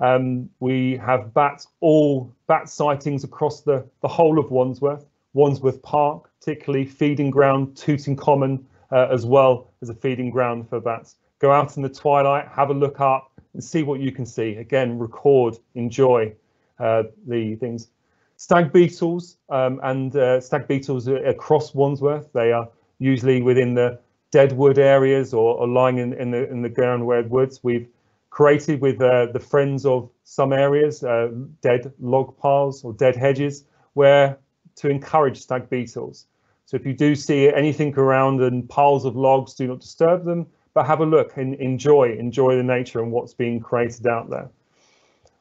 Um, we have bat all bat sightings across the the whole of Wandsworth. Wandsworth Park, particularly feeding ground, Tooting Common, uh, as well as a feeding ground for bats. Go out in the twilight, have a look up and see what you can see. Again, record, enjoy uh, the things. Stag beetles um, and uh, stag beetles across Wandsworth. They are usually within the dead wood areas or, or lying in, in, the in the groundwood woods. We've created with uh, the friends of some areas, uh, dead log piles or dead hedges, where to encourage stag beetles. So if you do see anything around and piles of logs, do not disturb them, but have a look and enjoy, enjoy the nature and what's being created out there.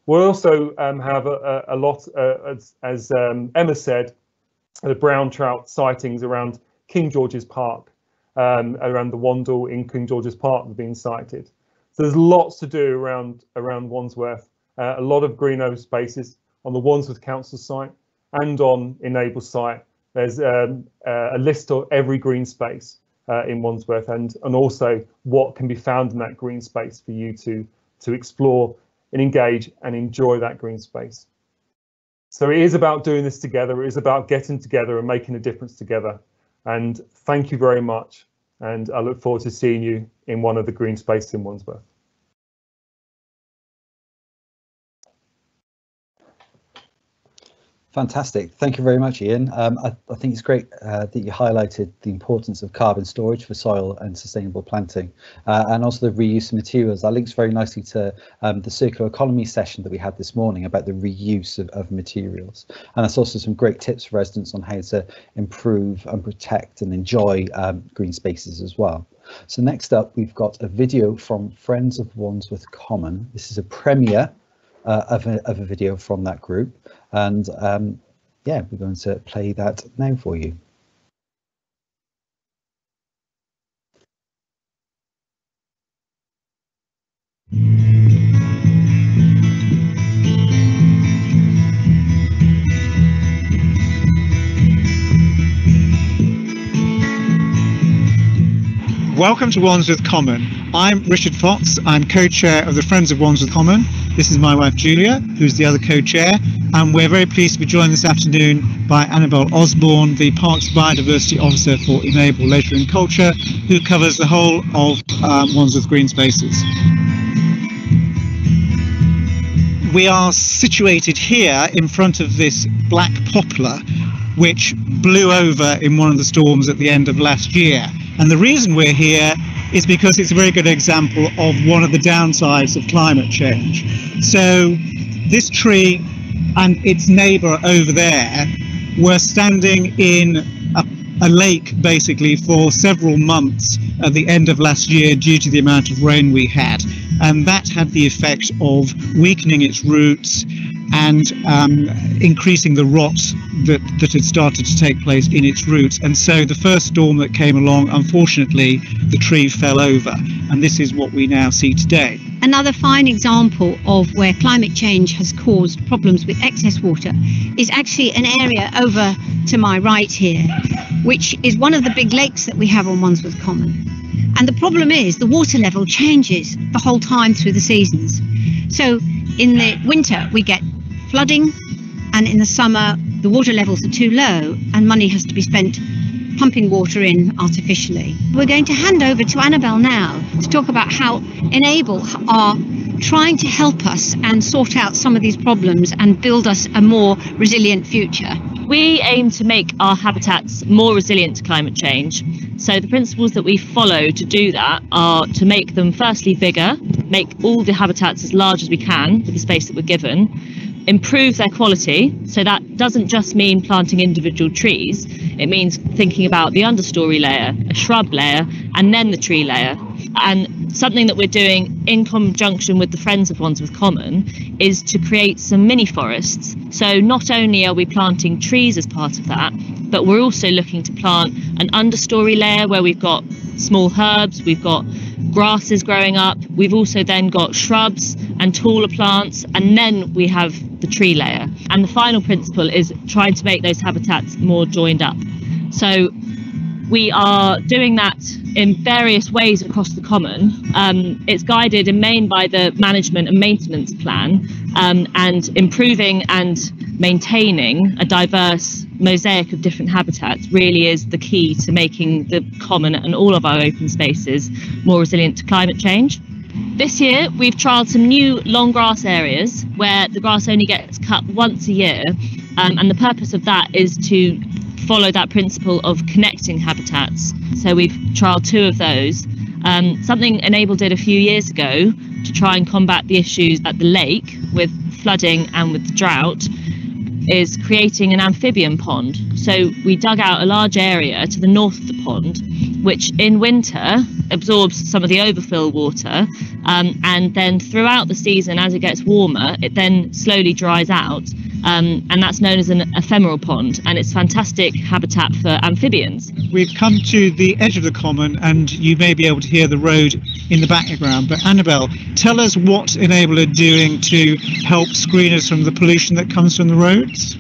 We'll also um, have a, a lot, uh, as, as um, Emma said, the brown trout sightings around King George's Park, um, around the Wandle in King George's Park have been sighted. So there's lots to do around around Wandsworth, uh, a lot of green over spaces on the Wandsworth Council site, and on Enable site, there's um, uh, a list of every green space uh, in Wandsworth and, and also what can be found in that green space for you to, to explore and engage and enjoy that green space. So it is about doing this together. It is about getting together and making a difference together. And thank you very much. And I look forward to seeing you in one of the green spaces in Wandsworth. Fantastic. Thank you very much, Ian. Um, I, I, think it's great uh, that you highlighted the importance of carbon storage for soil and sustainable planting uh, and also the reuse of materials. That links very nicely to um, the circular economy session that we had this morning about the reuse of, of materials. And that's also some great tips for residents on how to improve and protect and enjoy um, green spaces as well. So next up, we've got a video from Friends of Wandsworth Common. This is a premiere uh, of, a, of a video from that group. And um, yeah, we're going to play that now for you. Welcome to Wandsworth Common. I'm Richard Fox. I'm co-chair of the Friends of Wandsworth Common. This is my wife Julia, who's the other co-chair, and we're very pleased to be joined this afternoon by Annabel Osborne, the Parks Biodiversity Officer for Enable Leisure and Culture, who covers the whole of um, Wandsworth Green Spaces. We are situated here in front of this black poplar, which blew over in one of the storms at the end of last year. And the reason we're here is because it's a very good example of one of the downsides of climate change. So this tree and its neighbour over there were standing in a, a, lake basically for several months at the end of last year due to the amount of rain we had. And that had the effect of weakening its roots and um, increasing the rot that, that had started to take place in its roots. And so the first storm that came along, unfortunately, the tree fell over. And this is what we now see today. Another fine example of where climate change has caused problems with excess water is actually an area over to my right here, which is one of the big lakes that we have on Wandsworth Common. And the problem is the water level changes the whole time through the seasons. So in the winter, we get flooding, and in the summer, the water levels are too low, and money has to be spent pumping water in artificially. We're going to hand over to Annabel now to talk about how Enable are trying to help us and sort out some of these problems and build us a more resilient future. We aim to make our habitats more resilient to climate change. So the principles that we follow to do that are to make them firstly bigger, make all the habitats as large as we can with the space that we're given, improve their quality. So that doesn't just mean planting individual trees, it means thinking about the understory layer, a shrub layer, and then the tree layer. And something that we're doing in conjunction with the Friends of Wandsworth Common is to create some mini forests. So not only are we planting trees as part of that, but we're also looking to plant an understory layer where we've got small herbs, we've got grasses growing up, we've also then got shrubs and taller plants, and then we have the tree layer. And the final principle is trying to make those habitats more joined up. So we are doing that in various ways across the common. Um, it's guided in main by the management and maintenance plan um, and improving and maintaining a diverse mosaic of different habitats really is the key to making the common and all of our open spaces more resilient to climate change. This year, we've trialled some new long grass areas where the grass only gets cut once a year, um, and the purpose of that is to follow that principle of connecting habitats. So we've trialled two of those. Um, something Enable did a few years ago to try and combat the issues at the lake with flooding and with drought is creating an amphibian pond. So we dug out a large area to the north of the pond, which in winter absorbs some of the overfill water, um, and then throughout the season, as it gets warmer, it then slowly dries out, um, and that's known as an ephemeral pond, and it's fantastic habitat for amphibians. We've come to the edge of the common, and you may be able to hear the road in the background. But Annabel, tell us what Enable are doing to help screen us from the pollution that comes from the roads.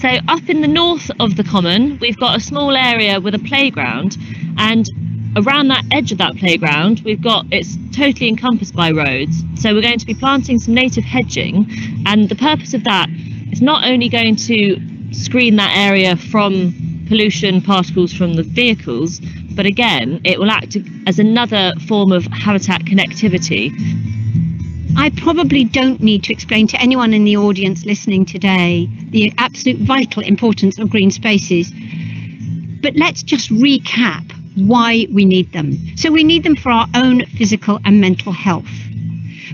So up in the north of the common, we've got a small area with a playground, and around that edge of that playground, we've got it's totally encompassed by roads. So we're going to be planting some native hedging, and the purpose of that is not only going to screen that area from pollution particles from the vehicles, but again, it will act as another form of habitat connectivity. I probably don't need to explain to anyone in the audience listening today the absolute vital importance of green spaces. But let's just recap why we need them. So we need them for our own physical and mental health.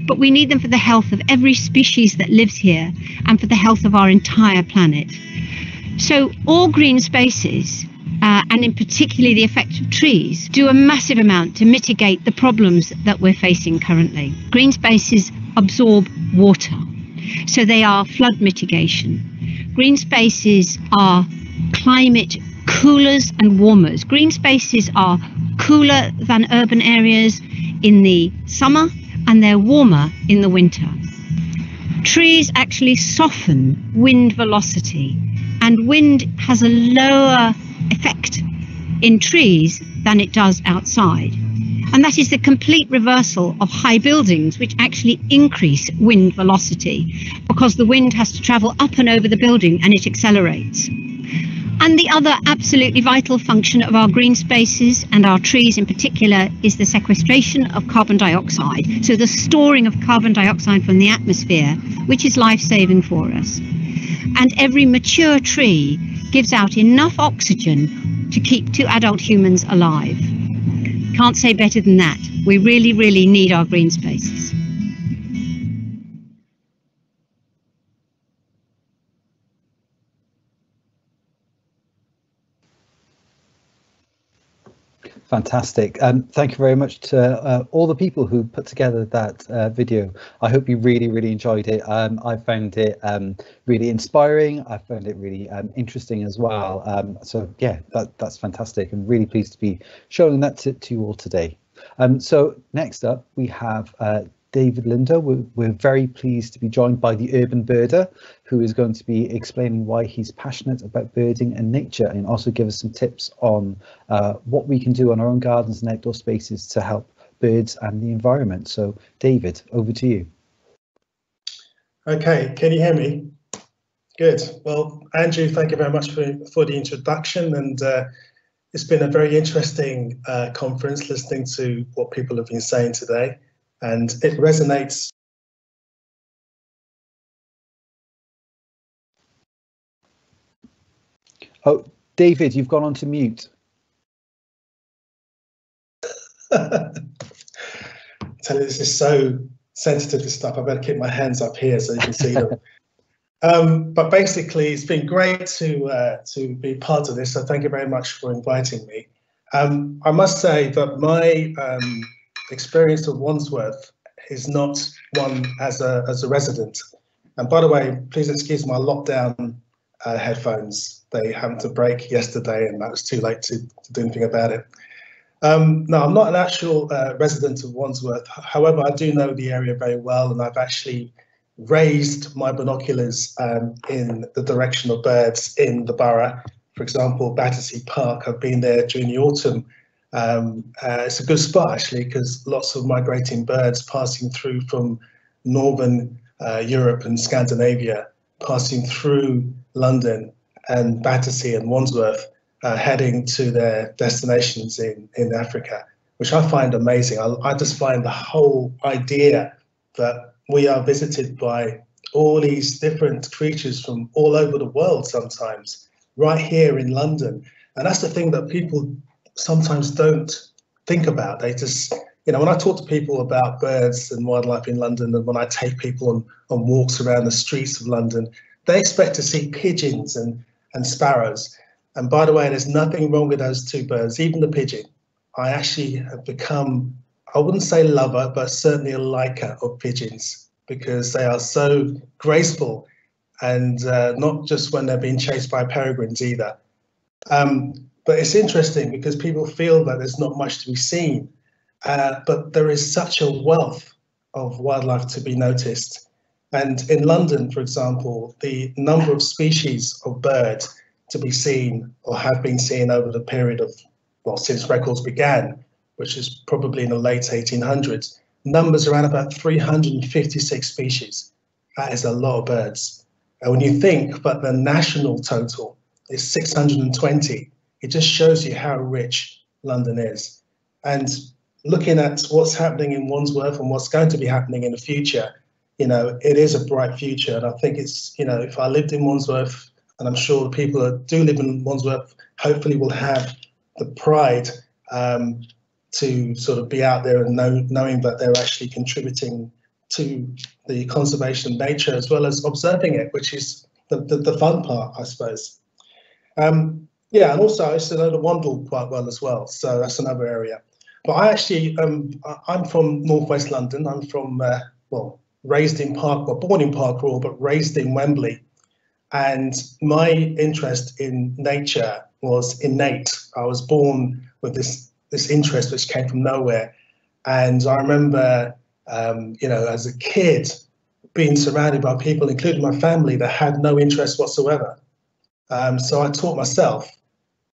But we need them for the health of every species that lives here and for the health of our entire planet. So all green spaces uh, and in particularly the effect of trees, do a massive amount to mitigate the problems that we're facing currently. Green spaces absorb water, so they are flood mitigation. Green spaces are climate coolers and warmers. Green spaces are cooler than urban areas in the summer and they're warmer in the winter. Trees actually soften wind velocity, and wind has a lower effect in trees than it does outside. And that is the complete reversal of high buildings, which actually increase wind velocity because the wind has to travel up and over the building and it accelerates. And the other absolutely vital function of our green spaces and our trees in particular is the sequestration of carbon dioxide. So the storing of carbon dioxide from the atmosphere, which is life saving for us. And every mature tree gives out enough oxygen to keep two adult humans alive. Can't say better than that. We really, really need our green spaces. Fantastic. Um, thank you very much to uh, all the people who put together that uh, video. I hope you really, really enjoyed it. Um, I found it um, really inspiring. I found it really um, interesting as well. Um, so yeah, that, that's fantastic. I'm really pleased to be showing that to, to you all today. Um, so next up, we have uh, David Lindo. We're, we're, very pleased to be joined by the urban birder, who is going to be explaining why he's passionate about birding and nature and also give us some tips on uh, what we can do on our own gardens and outdoor spaces to help birds and the environment. So David, over to you. Okay, can you hear me? Good. Well, Andrew, thank you very much for, for the introduction and uh, it's been a very interesting uh, conference listening to what people have been saying today and it resonates. Oh, David, you've gone on to mute. Tell you, this is so sensitive to stuff. I better keep my hands up here so you can see them. Um, but basically, it's been great to uh, to be part of this. So thank you very much for inviting me. Um, I must say that my um, experience of Wandsworth is not one as a as a resident. And by the way, please excuse my lockdown uh, headphones. They happened to break yesterday, and that was too late to, to do anything about it. Um, no, I'm not an actual uh, resident of Wandsworth. However, I do know the area very well, and I've actually raised my binoculars um, in the direction of birds in the borough. For example, Battersea Park, I've been there during the autumn um, uh, it's a good spot actually because lots of migrating birds passing through from northern uh, Europe and Scandinavia, passing through London and Battersea and Wandsworth, uh, heading to their destinations in, in Africa, which I find amazing. I, I just find the whole idea that we are visited by all these different creatures from all over the world sometimes, right here in London. And that's the thing that people sometimes don't think about. They just, you know, when I talk to people about birds and wildlife in London, and when I take people on, on walks around the streets of London, they expect to see pigeons and, and sparrows. And by the way, there's nothing wrong with those two birds, even the pigeon. I actually have become, I wouldn't say lover, but certainly a liker of pigeons because they are so graceful and uh, not just when they're being chased by peregrines either. Um, but it's interesting because people feel that there's not much to be seen, uh, but there is such a wealth of wildlife to be noticed. And in London, for example, the number of species of birds to be seen or have been seen over the period of, well, since records began, which is probably in the late 1800s, numbers around about 356 species. That is a lot of birds. And when you think that the national total is 620, it just shows you how rich London is. And looking at what's happening in Wandsworth and what's going to be happening in the future, you know, it is a bright future. And I think it's, you know, if I lived in Wandsworth, and I'm sure the people that do live in Wandsworth hopefully will have the pride um, to sort of be out there and know, knowing that they're actually contributing to the conservation of nature as well as observing it, which is the, the, the fun part, I suppose. Um, yeah, and also I used know the Wandle quite well as well, so that's another area. But I actually, um, I'm from northwest London. I'm from, uh, well, raised in Park, well, born in Park Royal, but raised in Wembley. And my interest in nature was innate. I was born with this this interest which came from nowhere. And I remember, um, you know, as a kid, being surrounded by people, including my family, that had no interest whatsoever. Um, so I taught myself,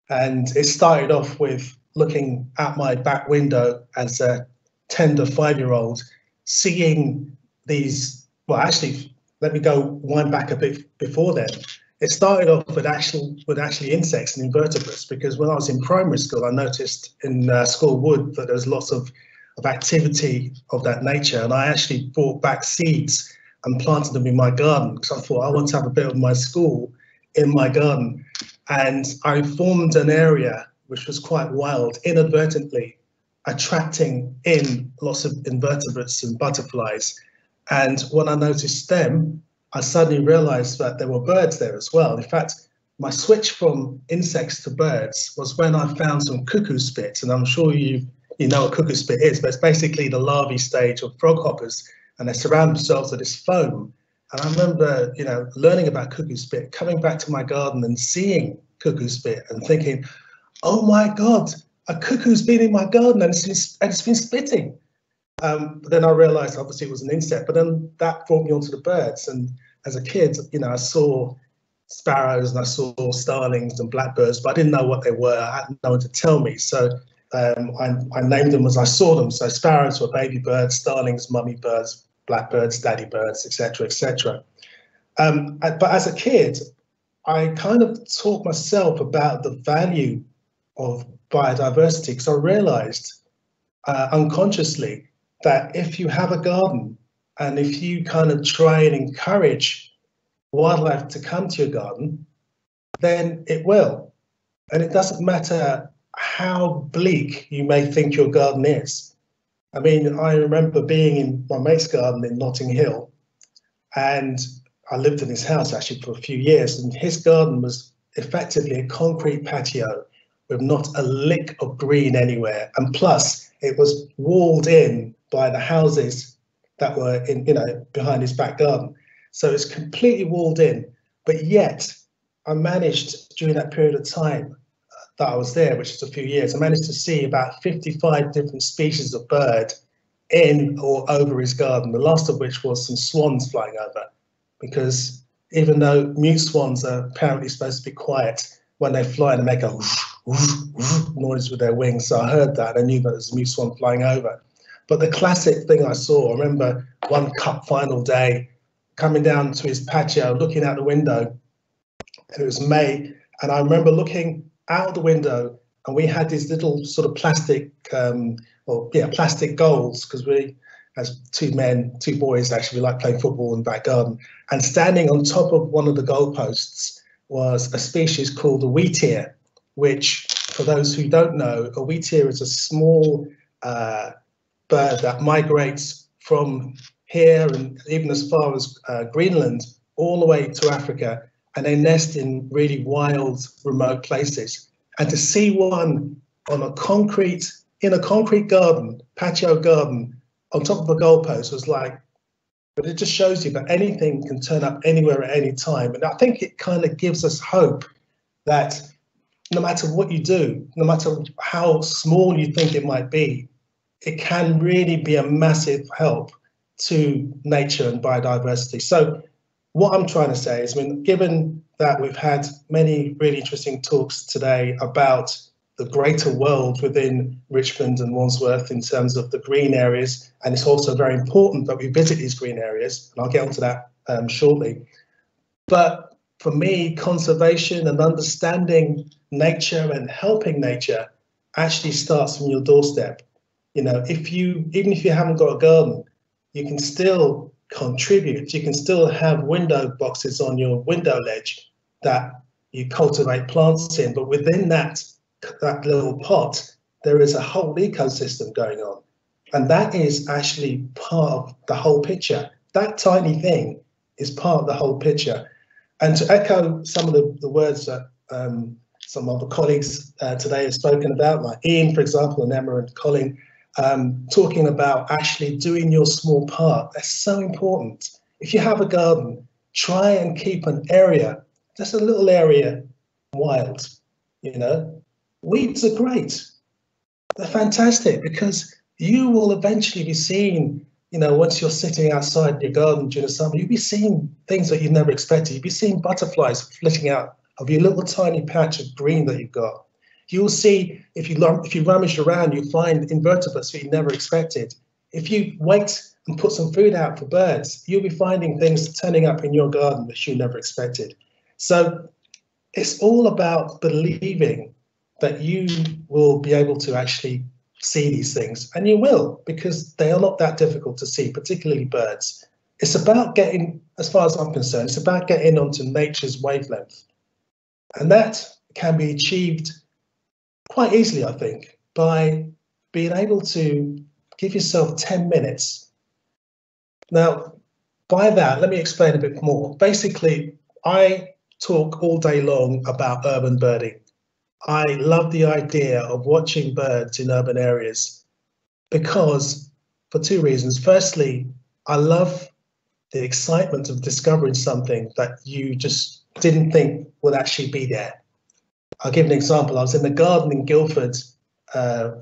and it started off with looking out my back window as a tender five-year-old, seeing these. Well, actually, let me go wind back a bit before then. It started off with actual with actually insects and invertebrates because when I was in primary school, I noticed in uh, school wood that there was lots of of activity of that nature, and I actually brought back seeds and planted them in my garden because I thought I want to have a bit of my school in my garden, and I formed an area which was quite wild, inadvertently attracting in lots of invertebrates and butterflies. And when I noticed them, I suddenly realized that there were birds there as well. In fact, my switch from insects to birds was when I found some cuckoo spits, and I'm sure you you know what cuckoo spit is, but it's basically the larvae stage of frog hoppers, and they surround themselves with this foam. And I remember, you know, learning about cuckoo spit, coming back to my garden and seeing cuckoo spit, and thinking, "Oh my God, a cuckoo's been in my garden and it's been, and it's been spitting." Um, but then I realized obviously it was an insect, but then that brought me onto the birds. And as a kid, you know, I saw sparrows and I saw starlings and blackbirds, but I didn't know what they were. I had no one to tell me. So um, I, I, named them as I saw them. So sparrows were baby birds, starlings, mummy birds, blackbirds, daddy birds, etc., etc. Um, but as a kid, I kind of taught myself about the value of biodiversity because I realized uh, unconsciously that if you have a garden and if you kind of try and encourage wildlife to come to your garden, then it will. And it doesn't matter how bleak you may think your garden is. I mean, I remember being in my mate's garden in Notting Hill, and I lived in his house actually for a few years, and his garden was effectively a concrete patio with not a lick of green anywhere. And plus, it was walled in by the houses that were in, you know, behind his back garden. So it's completely walled in. But yet, I managed during that period of time that I was there, which is a few years, I managed to see about 55 different species of bird in or over his garden, the last of which was some swans flying over. Because even though mute swans are apparently supposed to be quiet, when they fly, they make a noise with their wings. So I heard that. I knew that there was a mute swan flying over. But the classic thing I saw, I remember one cup final day coming down to his patio, looking out the window, and it was May. And I remember looking out of the window, and we had these little sort of plastic, um, or yeah, plastic goals, because we, as two men, two boys, actually, we like playing football in the back garden. And standing on top of one of the goalposts was a species called a wheatear, which, for those who don't know, a wheatear is a small uh, bird that migrates from here and even as far as uh, Greenland all the way to Africa and they nest in really wild remote places and to see one on a concrete in a concrete garden patio garden on top of a goalpost was like but it just shows you that anything can turn up anywhere at any time and i think it kind of gives us hope that no matter what you do no matter how small you think it might be it can really be a massive help to nature and biodiversity. So what I'm trying to say is, I mean, given that we've had many really interesting talks today about the greater world within Richmond and Wandsworth in terms of the green areas, and it's also very important that we visit these green areas, and I'll get onto that um, shortly. But for me, conservation and understanding nature and helping nature actually starts from your doorstep You know, if you even if you haven't got a garden, you can still contribute. You can still have window boxes on your window ledge that you cultivate plants in, but within that that little pot, there is a whole ecosystem going on. And that is actually part of the whole picture. That tiny thing is part of the whole picture. And to echo some of the, the words that um, some of the colleagues uh, today have spoken about, like Ian, for example, and Emma and Colin, um, talking about actually doing your small part. That's so important. If you have a garden, try and keep an area, just a little area, wild. You know, weeds are great. They're fantastic because you will eventually be seeing, you know, once you're sitting outside your garden during the summer, you'll be seeing things that you never expected. You'll be seeing butterflies flitting out of your little tiny patch of green that you've got. You'll see if you if you rummage around, you find invertebrates that you never expected. If you wait and put some food out for birds, you'll be finding things turning up in your garden that you never expected. So it's all about believing that you will be able to actually see these things, and you will because they are not that difficult to see, particularly birds. It's about getting, as far as I'm concerned, it's about getting onto nature's wavelength, and that can be achieved quite easily, I think, by being able to give yourself 10 minutes. Now, by that, let me explain a bit more. Basically, I talk all day long about urban birding. I love the idea of watching birds in urban areas because, for two reasons. Firstly, I love the excitement of discovering something that you just didn't think would actually be there. I'll give an example. I was in the garden in Guildford uh,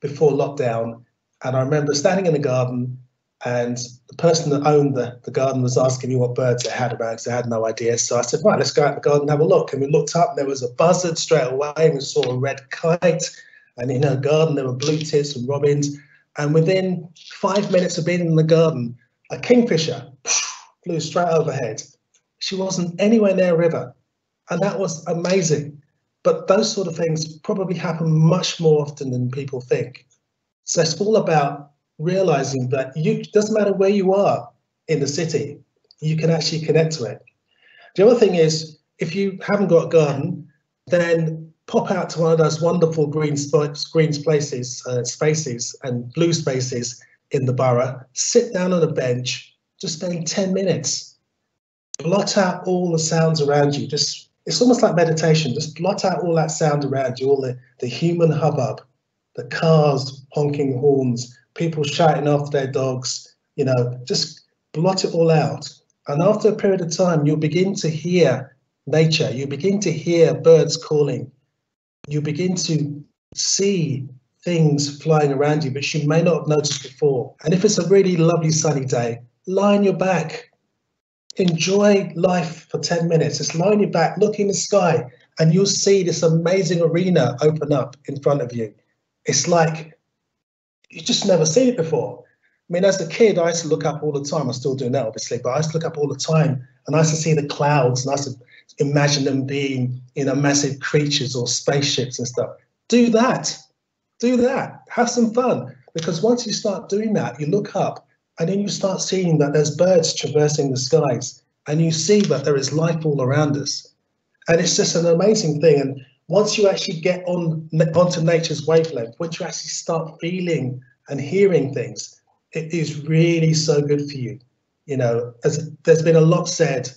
before lockdown, and I remember standing in the garden and the person that owned the, the garden was asking me what birds it had about because I had no idea. So I said, right, let's go out the garden and have a look. And we looked up and there was a buzzard straight away and we saw a red kite. And in her garden, there were blue tits and robins. And within five minutes of being in the garden, a kingfisher flew straight overhead. She wasn't anywhere near a river. And that was amazing. But those sort of things probably happen much more often than people think. So it's all about realizing that you doesn't matter where you are in the city, you can actually connect to it. The other thing is, if you haven't got a garden, then pop out to one of those wonderful green green places, uh, spaces and blue spaces in the borough. Sit down on a bench, just spend 10 minutes. Blot out all the sounds around you. Just it's almost like meditation. Just blot out all that sound around you, all the, the human hubbub, the cars honking horns, people shouting after their dogs, you know, just blot it all out. And after a period of time, you'll begin to hear nature, you begin to hear birds calling, you begin to see things flying around you, which you may not have noticed before. And if it's a really lovely sunny day, lie on your back, enjoy life for 10 minutes. Just lie on your back, look in the sky, and you'll see this amazing arena open up in front of you. It's like you just never seen it before. I mean, as a kid, I used to look up all the time. I still do now, obviously, but I used to look up all the time and I used to see the clouds and I used to imagine them being, you know, massive creatures or spaceships and stuff. Do that. Do that. Have some fun. Because once you start doing that, you look up and then you start seeing that there's birds traversing the skies and you see that there is life all around us. And it's just an amazing thing. And once you actually get on onto nature's wavelength, once you actually start feeling and hearing things, it is really so good for you. You know, as there's been a lot said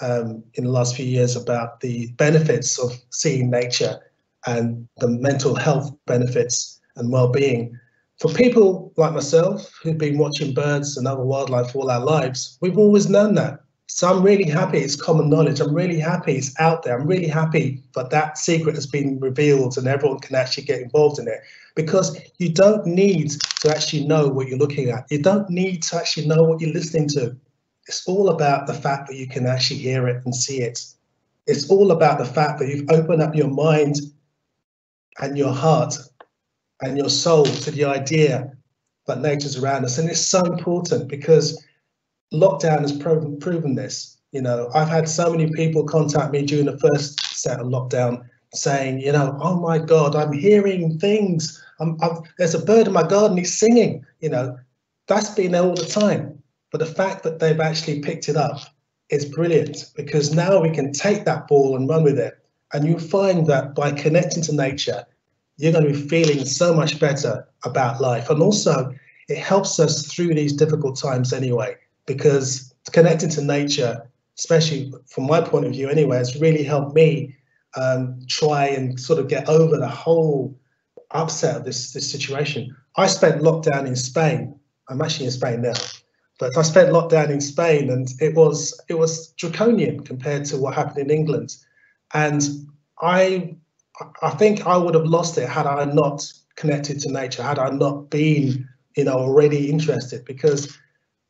um, in the last few years about the benefits of seeing nature and the mental health benefits and well-being. For people like myself who've been watching birds and other wildlife all our lives, we've always known that. So I'm really happy it's common knowledge. I'm really happy it's out there. I'm really happy that that secret has been revealed and everyone can actually get involved in it because you don't need to actually know what you're looking at. You don't need to actually know what you're listening to. It's all about the fact that you can actually hear it and see it. It's all about the fact that you've opened up your mind and your heart and your soul to the idea that nature's around us. And it's so important because lockdown has proven, proven this. You know, I've had so many people contact me during the first set of lockdown saying, you know, oh my God, I'm hearing things. I'm, I'm, there's a bird in my garden, he's singing, you know, that's been there all the time. But the fact that they've actually picked it up is brilliant because now we can take that ball and run with it. And you'll find that by connecting to nature, you're going to be feeling so much better about life. And also, it helps us through these difficult times anyway, because connecting to nature, especially from my point of view anyway, has really helped me um, try and sort of get over the whole upset of this, this situation. I spent lockdown in Spain. I'm actually in Spain now, but I spent lockdown in Spain, and it was it was draconian compared to what happened in England. And I I think I would have lost it had I not connected to nature, had I not been you know already interested. Because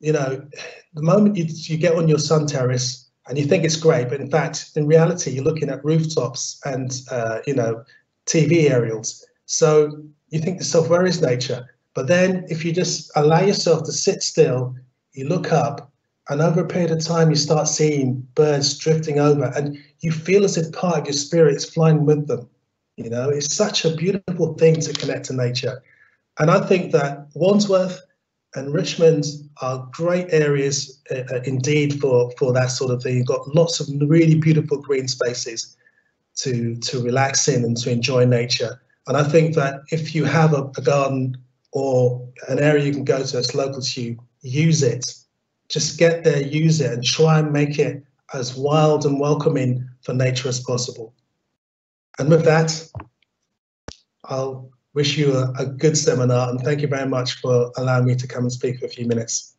you know the moment you, you get on your sun terrace and you think it's great, but in fact in reality you're looking at rooftops and uh, you know TV aerials so you think to yourself, where is nature? But then if you just allow yourself to sit still, you look up, and over a period of time, you start seeing birds drifting over, and you feel as if part of your spirit is flying with them. You know, it's such a beautiful thing to connect to nature. And I think that Wandsworth and Richmond are great areas uh, uh indeed for, for that sort of thing. You've got lots of really beautiful green spaces to, to relax in and to enjoy nature. And I think that if you have a, a garden or an area you can go to that's local to you, use it. Just get there, use it, and try and make it as wild and welcoming for nature as possible. And with that, I'll wish you a, a, good seminar and thank you very much for allowing me to come and speak for a few minutes.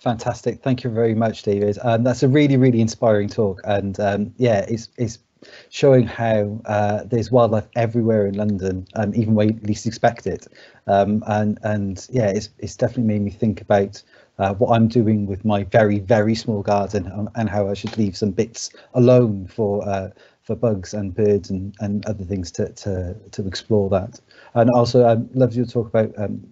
Fantastic. Thank you very much, David. Um, that's a really, really inspiring talk. And um, yeah, it's, it's showing how uh, there's wildlife everywhere in London, um, even where you least expect it. Um, and and yeah, it's, it's definitely made me think about uh, what I'm doing with my very, very small garden and, and how I should leave some bits alone for uh, for bugs and birds and, and other things to, to, to explore that. And also, I'd love you to talk about um,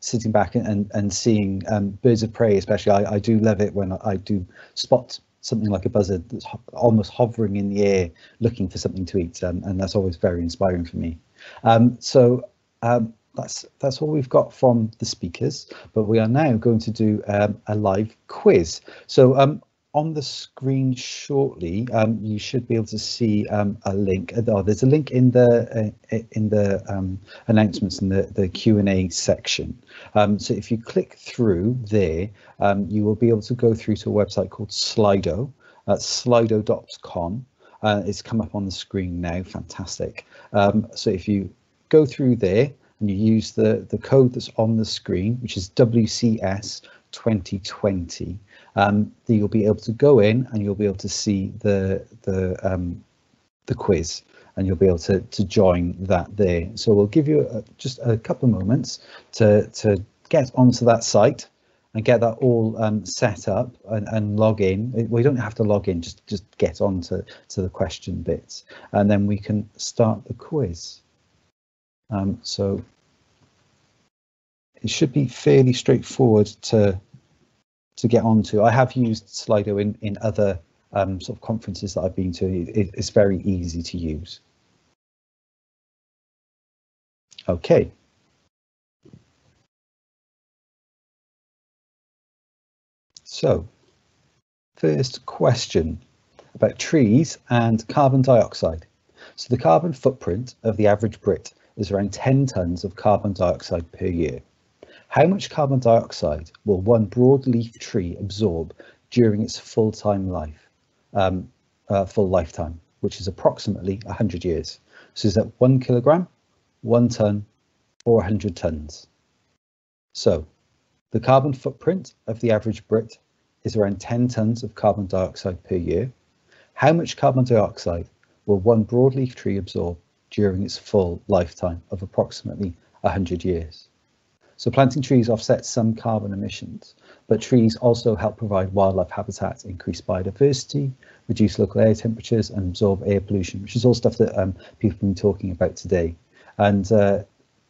sitting back and, and seeing um, birds of prey, especially. I, I do love it when I do spot something like a buzzard that's ho almost hovering in the air looking for something to eat, um, and that's always very inspiring for me. Um, so um, that's that's all we've got from the speakers, but we are now going to do um, a live quiz. So um, on the screen shortly, um, you should be able to see um, a link. Oh, there's a link in the uh, in the um, announcements in the the Q and A section. Um, so if you click through there, you will be able to go through to a website called Slido. That's slido.com. Uh, it's come up on the screen now. Fantastic. So if you go through there and you use the the code that's on the screen, which is WCS 2020 um, you'll be able to go in and you'll be able to see the the um, the quiz and you'll be able to to join that there. So we'll give you a, just a couple of moments to to get onto that site and get that all um, set up and, and log in. We don't have to log in, just just get on to, to the question bits and then we can start the quiz. Um, so it should be fairly straightforward to to get onto. I have used Slido in, in other um, sort of conferences that I've been to. It, it's very easy to use. Okay. So, first question about trees and carbon dioxide. So the carbon footprint of the average Brit is around 10 tonnes of carbon dioxide per year. How much carbon dioxide will one broadleaf tree absorb during its full-time life, um, uh, full lifetime, which is approximately 100 years? So is that one kilogram, one ton, or 100 tons? So the carbon footprint of the average Brit is around 10 tons of carbon dioxide per year. How much carbon dioxide will one broadleaf tree absorb during its full lifetime of approximately 100 years? So planting trees offsets some carbon emissions, but trees also help provide wildlife habitats, increase biodiversity, reduce local air temperatures and absorb air pollution, which is all stuff that um, people have been talking about today. And uh,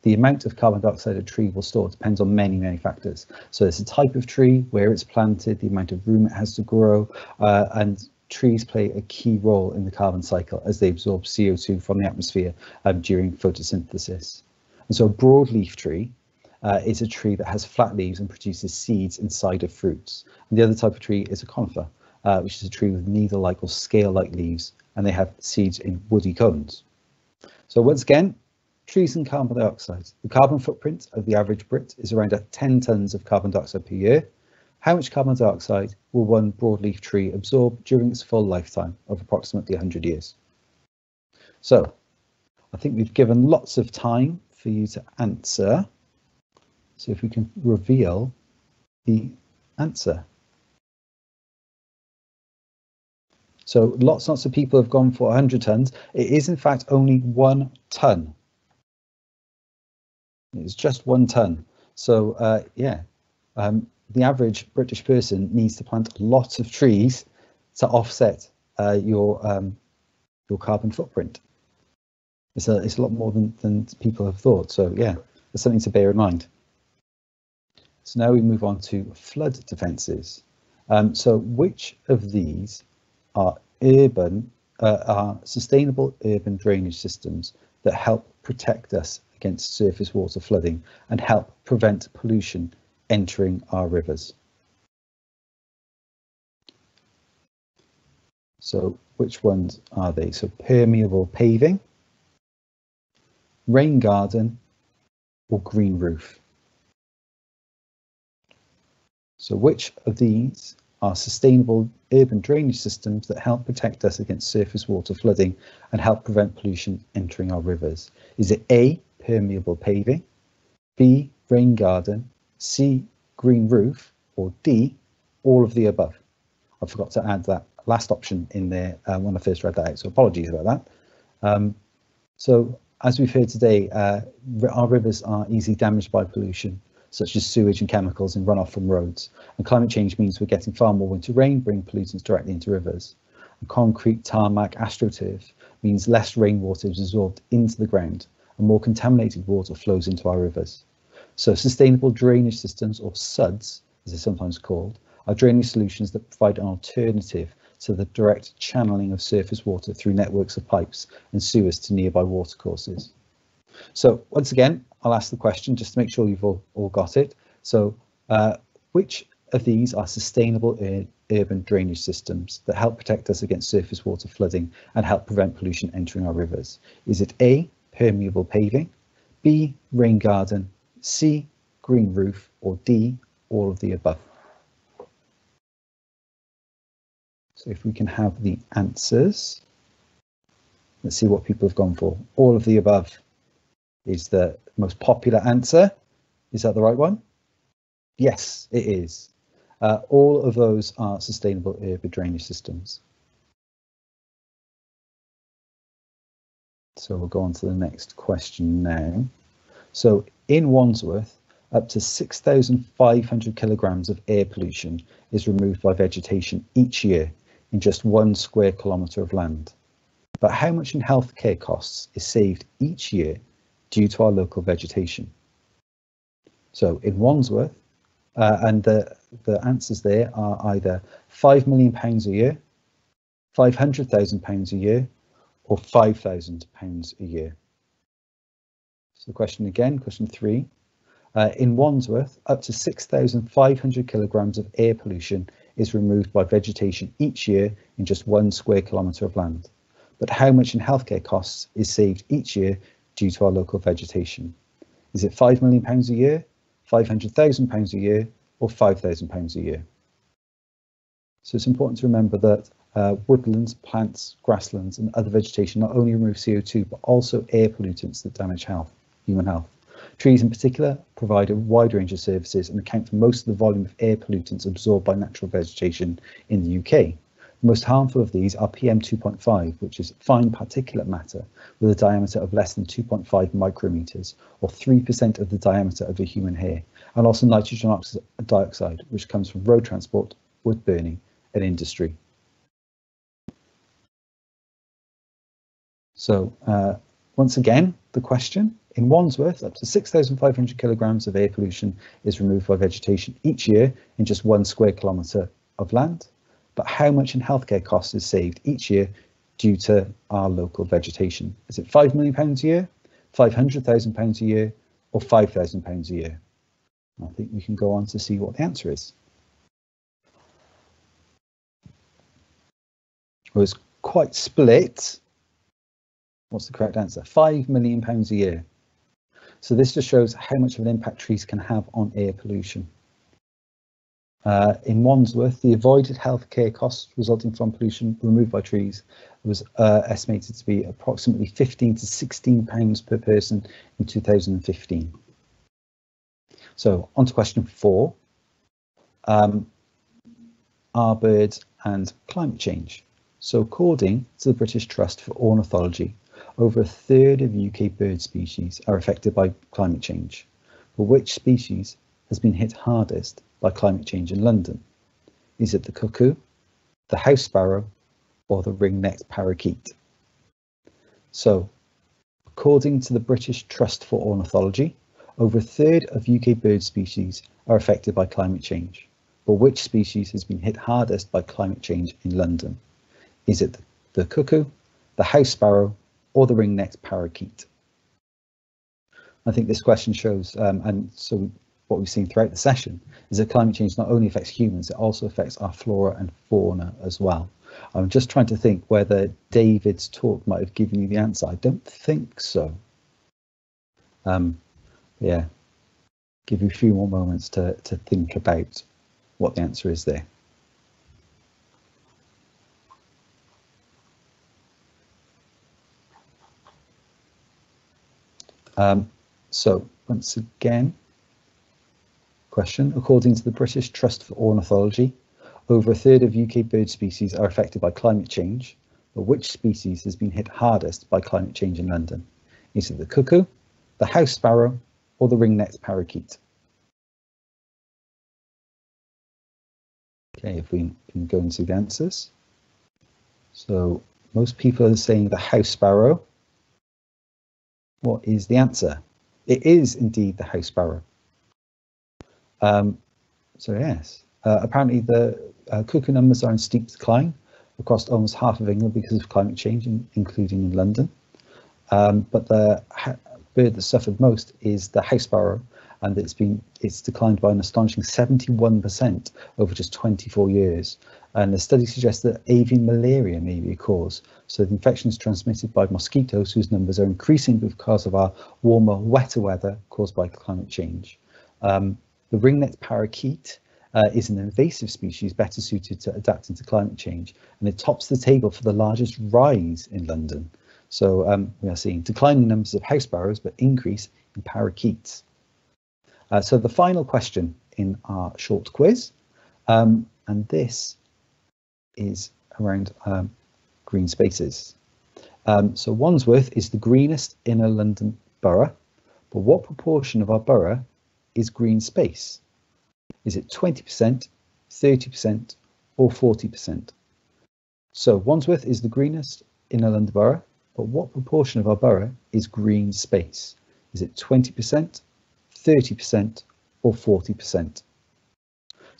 the amount of carbon dioxide a tree will store depends on many, many factors. So it's the type of tree, where it's planted, the amount of room it has to grow, uh, and trees play a key role in the carbon cycle as they absorb CO2 from the atmosphere um, during photosynthesis. And so a broadleaf tree uh, is a tree that has flat leaves and produces seeds inside of fruits. And the other type of tree is a conifer, uh, which is a tree with needle-like or scale-like leaves, and they have seeds in woody cones. So once again, trees and carbon dioxide. The carbon footprint of the average Brit is around 10 tonnes of carbon dioxide per year. How much carbon dioxide will one broadleaf tree absorb during its full lifetime of approximately 100 years? So I think we've given lots of time for you to answer. So if we can reveal the answer. So lots lots of people have gone for 100 tons. It is in fact only one ton. It's just one ton. So uh, yeah, um, the average British person needs to plant lots of trees to offset uh, your um, your carbon footprint. It's a it's a lot more than than people have thought. So yeah, it's something to bear in mind. So now we move on to flood defences. Um, so which of these are urban uh, are sustainable urban drainage systems that help protect us against surface water flooding and help prevent pollution entering our rivers. So which ones are they? So permeable paving, rain garden or green roof. So which of these are sustainable urban drainage systems that help protect us against surface water flooding and help prevent pollution entering our rivers? Is it A, permeable paving, B, rain garden, C, green roof, or D, all of the above? I forgot to add that last option in there uh, when I first read that out, so apologies about that. Um, so as we've heard today, uh, our rivers are easily damaged by pollution such as sewage and chemicals and runoff from roads. And climate change means we're getting far more winter rain, bringing pollutants directly into rivers. And concrete, tarmac, astroturf means less rainwater is absorbed into the ground and more contaminated water flows into our rivers. So sustainable drainage systems, or SUDs, as they're sometimes called, are drainage solutions that provide an alternative to the direct channeling of surface water through networks of pipes and sewers to nearby watercourses. So once again, I'll ask the question just to make sure you've all, all got it. So uh, which of these are sustainable ur urban drainage systems that help protect us against surface water flooding and help prevent pollution entering our rivers? Is it A, permeable paving, B, rain garden, C, green roof, or D, all of the above? So if we can have the answers, let's see what people have gone for. All of the above is the most popular answer. Is that the right one? Yes, it is. Uh, all of those are sustainable urban drainage systems. So we'll go on to the next question now. So in Wandsworth, up to 6,500 kilograms of air pollution is removed by vegetation each year in just one square kilometre of land. But how much in healthcare costs is saved each year due to our local vegetation. So in Wandsworth, uh, and the, the answers there are either £5 million a year, £500,000 a year, or £5,000 a year. So the question again, question three. Uh, in Wandsworth, up to 6,500 kilograms of air pollution is removed by vegetation each year in just one square kilometre of land. But how much in healthcare costs is saved each year due to our local vegetation? Is it £5 million a year, £500,000 a year, or £5,000 a year? So it's important to remember that uh, woodlands, plants, grasslands and other vegetation not only remove CO2 but also air pollutants that damage health, human health. Trees in particular provide a wide range of services and account for most of the volume of air pollutants absorbed by natural vegetation in the UK. The most harmful of these are PM2.5, which is fine particulate matter with a diameter of less than 2.5 micrometers, or 3% of the diameter of a human hair, and also nitrogen dioxide, which comes from road transport, wood burning, and industry. So uh, once again, the question, in Wandsworth, up to 6,500 kilograms of air pollution is removed by vegetation each year in just one square kilometre of land. but how much in healthcare costs is saved each year due to our local vegetation? Is it £5 million a year, £500,000 a year, or £5,000 a year? I think we can go on to see what the answer is. It was quite split. What's the correct answer? £5 million a year. So this just shows how much of an impact trees can have on air pollution. Uh, in Wandsworth, the avoided healthcare costs resulting from pollution removed by trees was uh, estimated to be approximately 15 to 16 pounds per person in 2015. So on to question four. Um, are birds and climate change? So according to the British Trust for Ornithology, over a third of UK bird species are affected by climate change. But which species has been hit hardest by climate change in London? Is it the cuckoo, the house sparrow, or the ring-necked parakeet? So, according to the British Trust for Ornithology, over a third of UK bird species are affected by climate change. But which species has been hit hardest by climate change in London? Is it the cuckoo, the house sparrow, or the ring-necked parakeet? I think this question shows, um, and so what we've seen throughout the session, is that climate change not only affects humans, it also affects our flora and fauna as well. I'm just trying to think whether David's talk might have given you the answer. I don't think so. Um, yeah, give you a few more moments to, to think about what the answer is there. Um, so once again, question, according to the British Trust for Ornithology, over a third of UK bird species are affected by climate change, but which species has been hit hardest by climate change in London? Is it the cuckoo, the house sparrow, or the ring-necked parakeet? Okay, if we can go and see the answers. So most people are saying the house sparrow, what is the answer? It is indeed the house sparrow. Um, so yes, uh, apparently the uh, cuckoo numbers are in steep decline across almost half of England because of climate change, in, including in London. Um, but the bird that suffered most is the house sparrow, and it's been it's declined by an astonishing 71% over just 24 years. And the study suggests that avian malaria may be a cause. So the infection is transmitted by mosquitoes whose numbers are increasing because of our warmer, wetter weather caused by climate change. Um, the ring-necked parakeet uh, is an invasive species better suited to adapting to climate change, and it tops the table for the largest rise in London. So um, we are seeing declining numbers of house sparrows, but increase in parakeets. Uh, so the final question in our short quiz, um, and this is around um, green spaces. Um, so Wandsworth is the greenest inner London borough, but what proportion of our borough is green space? Is it 20%, 30% or 40%? So Wandsworth is the greenest inner London borough, but what proportion of our borough is green space? Is it 20%, 30% or 40%?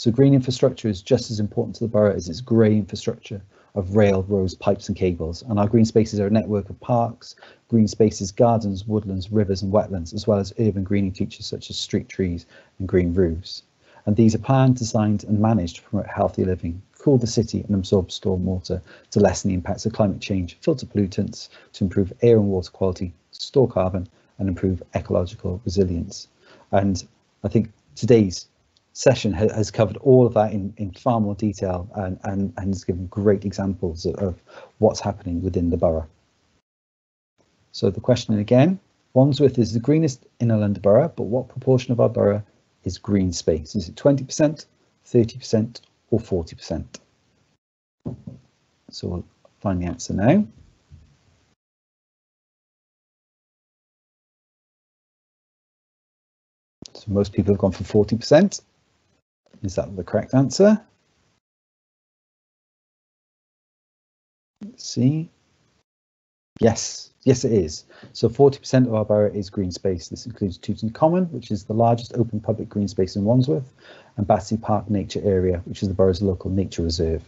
So green infrastructure is just as important to the borough as its grey infrastructure of rail, roads, pipes and cables. And our green spaces are a network of parks, green spaces, gardens, woodlands, rivers and wetlands, as well as urban greening features such as street trees and green roofs. And these are planned, designed and managed to promote healthy living, cool the city and absorb stormwater to lessen the impacts of climate change, filter pollutants to improve air and water quality, store carbon and improve ecological resilience. And I think today's session ha has covered all of that in, in far more detail and, and, and has given great examples of, of what's happening within the borough. So the question again, Wandsworth is the greenest inner London borough, but what proportion of our borough is green space? Is it 20%, 30% or 40%? So we'll find the answer now. So most people have gone for 40%. Is that the correct answer? Let's see. Yes, yes it is. So 40% of our borough is green space. This includes Tooting Common, which is the largest open public green space in Wandsworth, and Battersea Park Nature Area, which is the borough's local nature reserve.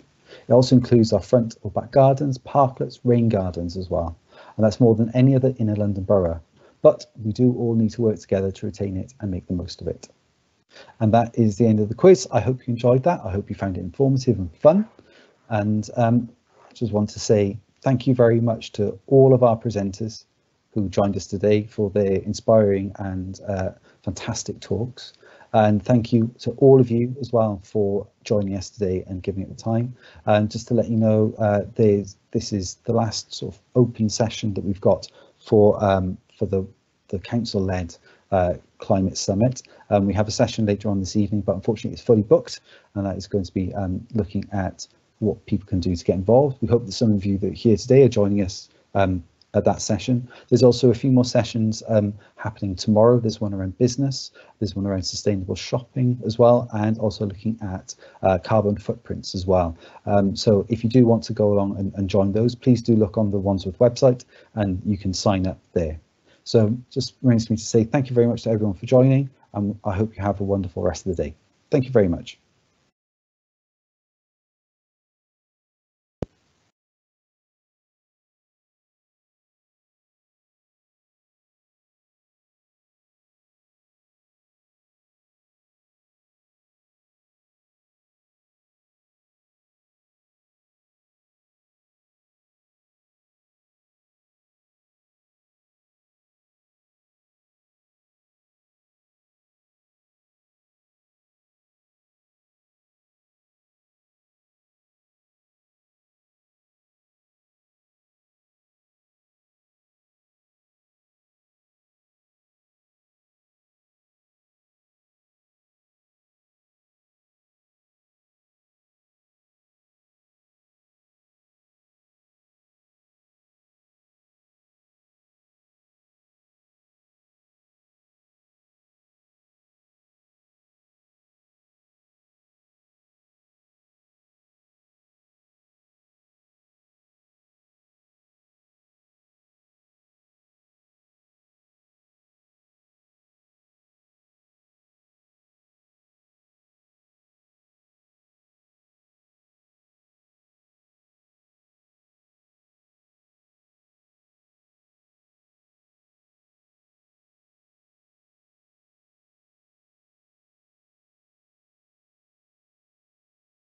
It also includes our front or back gardens, parklets, rain gardens as well. And that's more than any other inner London borough. But we do all need to work together to retain it and make the most of it. And that is the end of the quiz. I hope you enjoyed that. I hope you found it informative and fun. And um, I just want to say thank you very much to all of our presenters who joined us today for their inspiring and uh, fantastic talks. And thank you to all of you as well for joining us today and giving it the time. And just to let you know, uh, this is the last sort of open session that we've got for um, for the the council-led uh, climate summit. Um, we have a session later on this evening, but unfortunately it's fully booked, and that is going to be um, looking at what people can do to get involved. We hope that some of you that are here today are joining us um, at that session. There's also a few more sessions um, happening tomorrow. There's one around business, there's one around sustainable shopping as well, and also looking at uh, carbon footprints as well. Um, so if you do want to go along and, and join those, please do look on the Wandsworth website and you can sign up there. So just remains me to say thank you very much to everyone for joining and I hope you have a wonderful rest of the day. Thank you very much.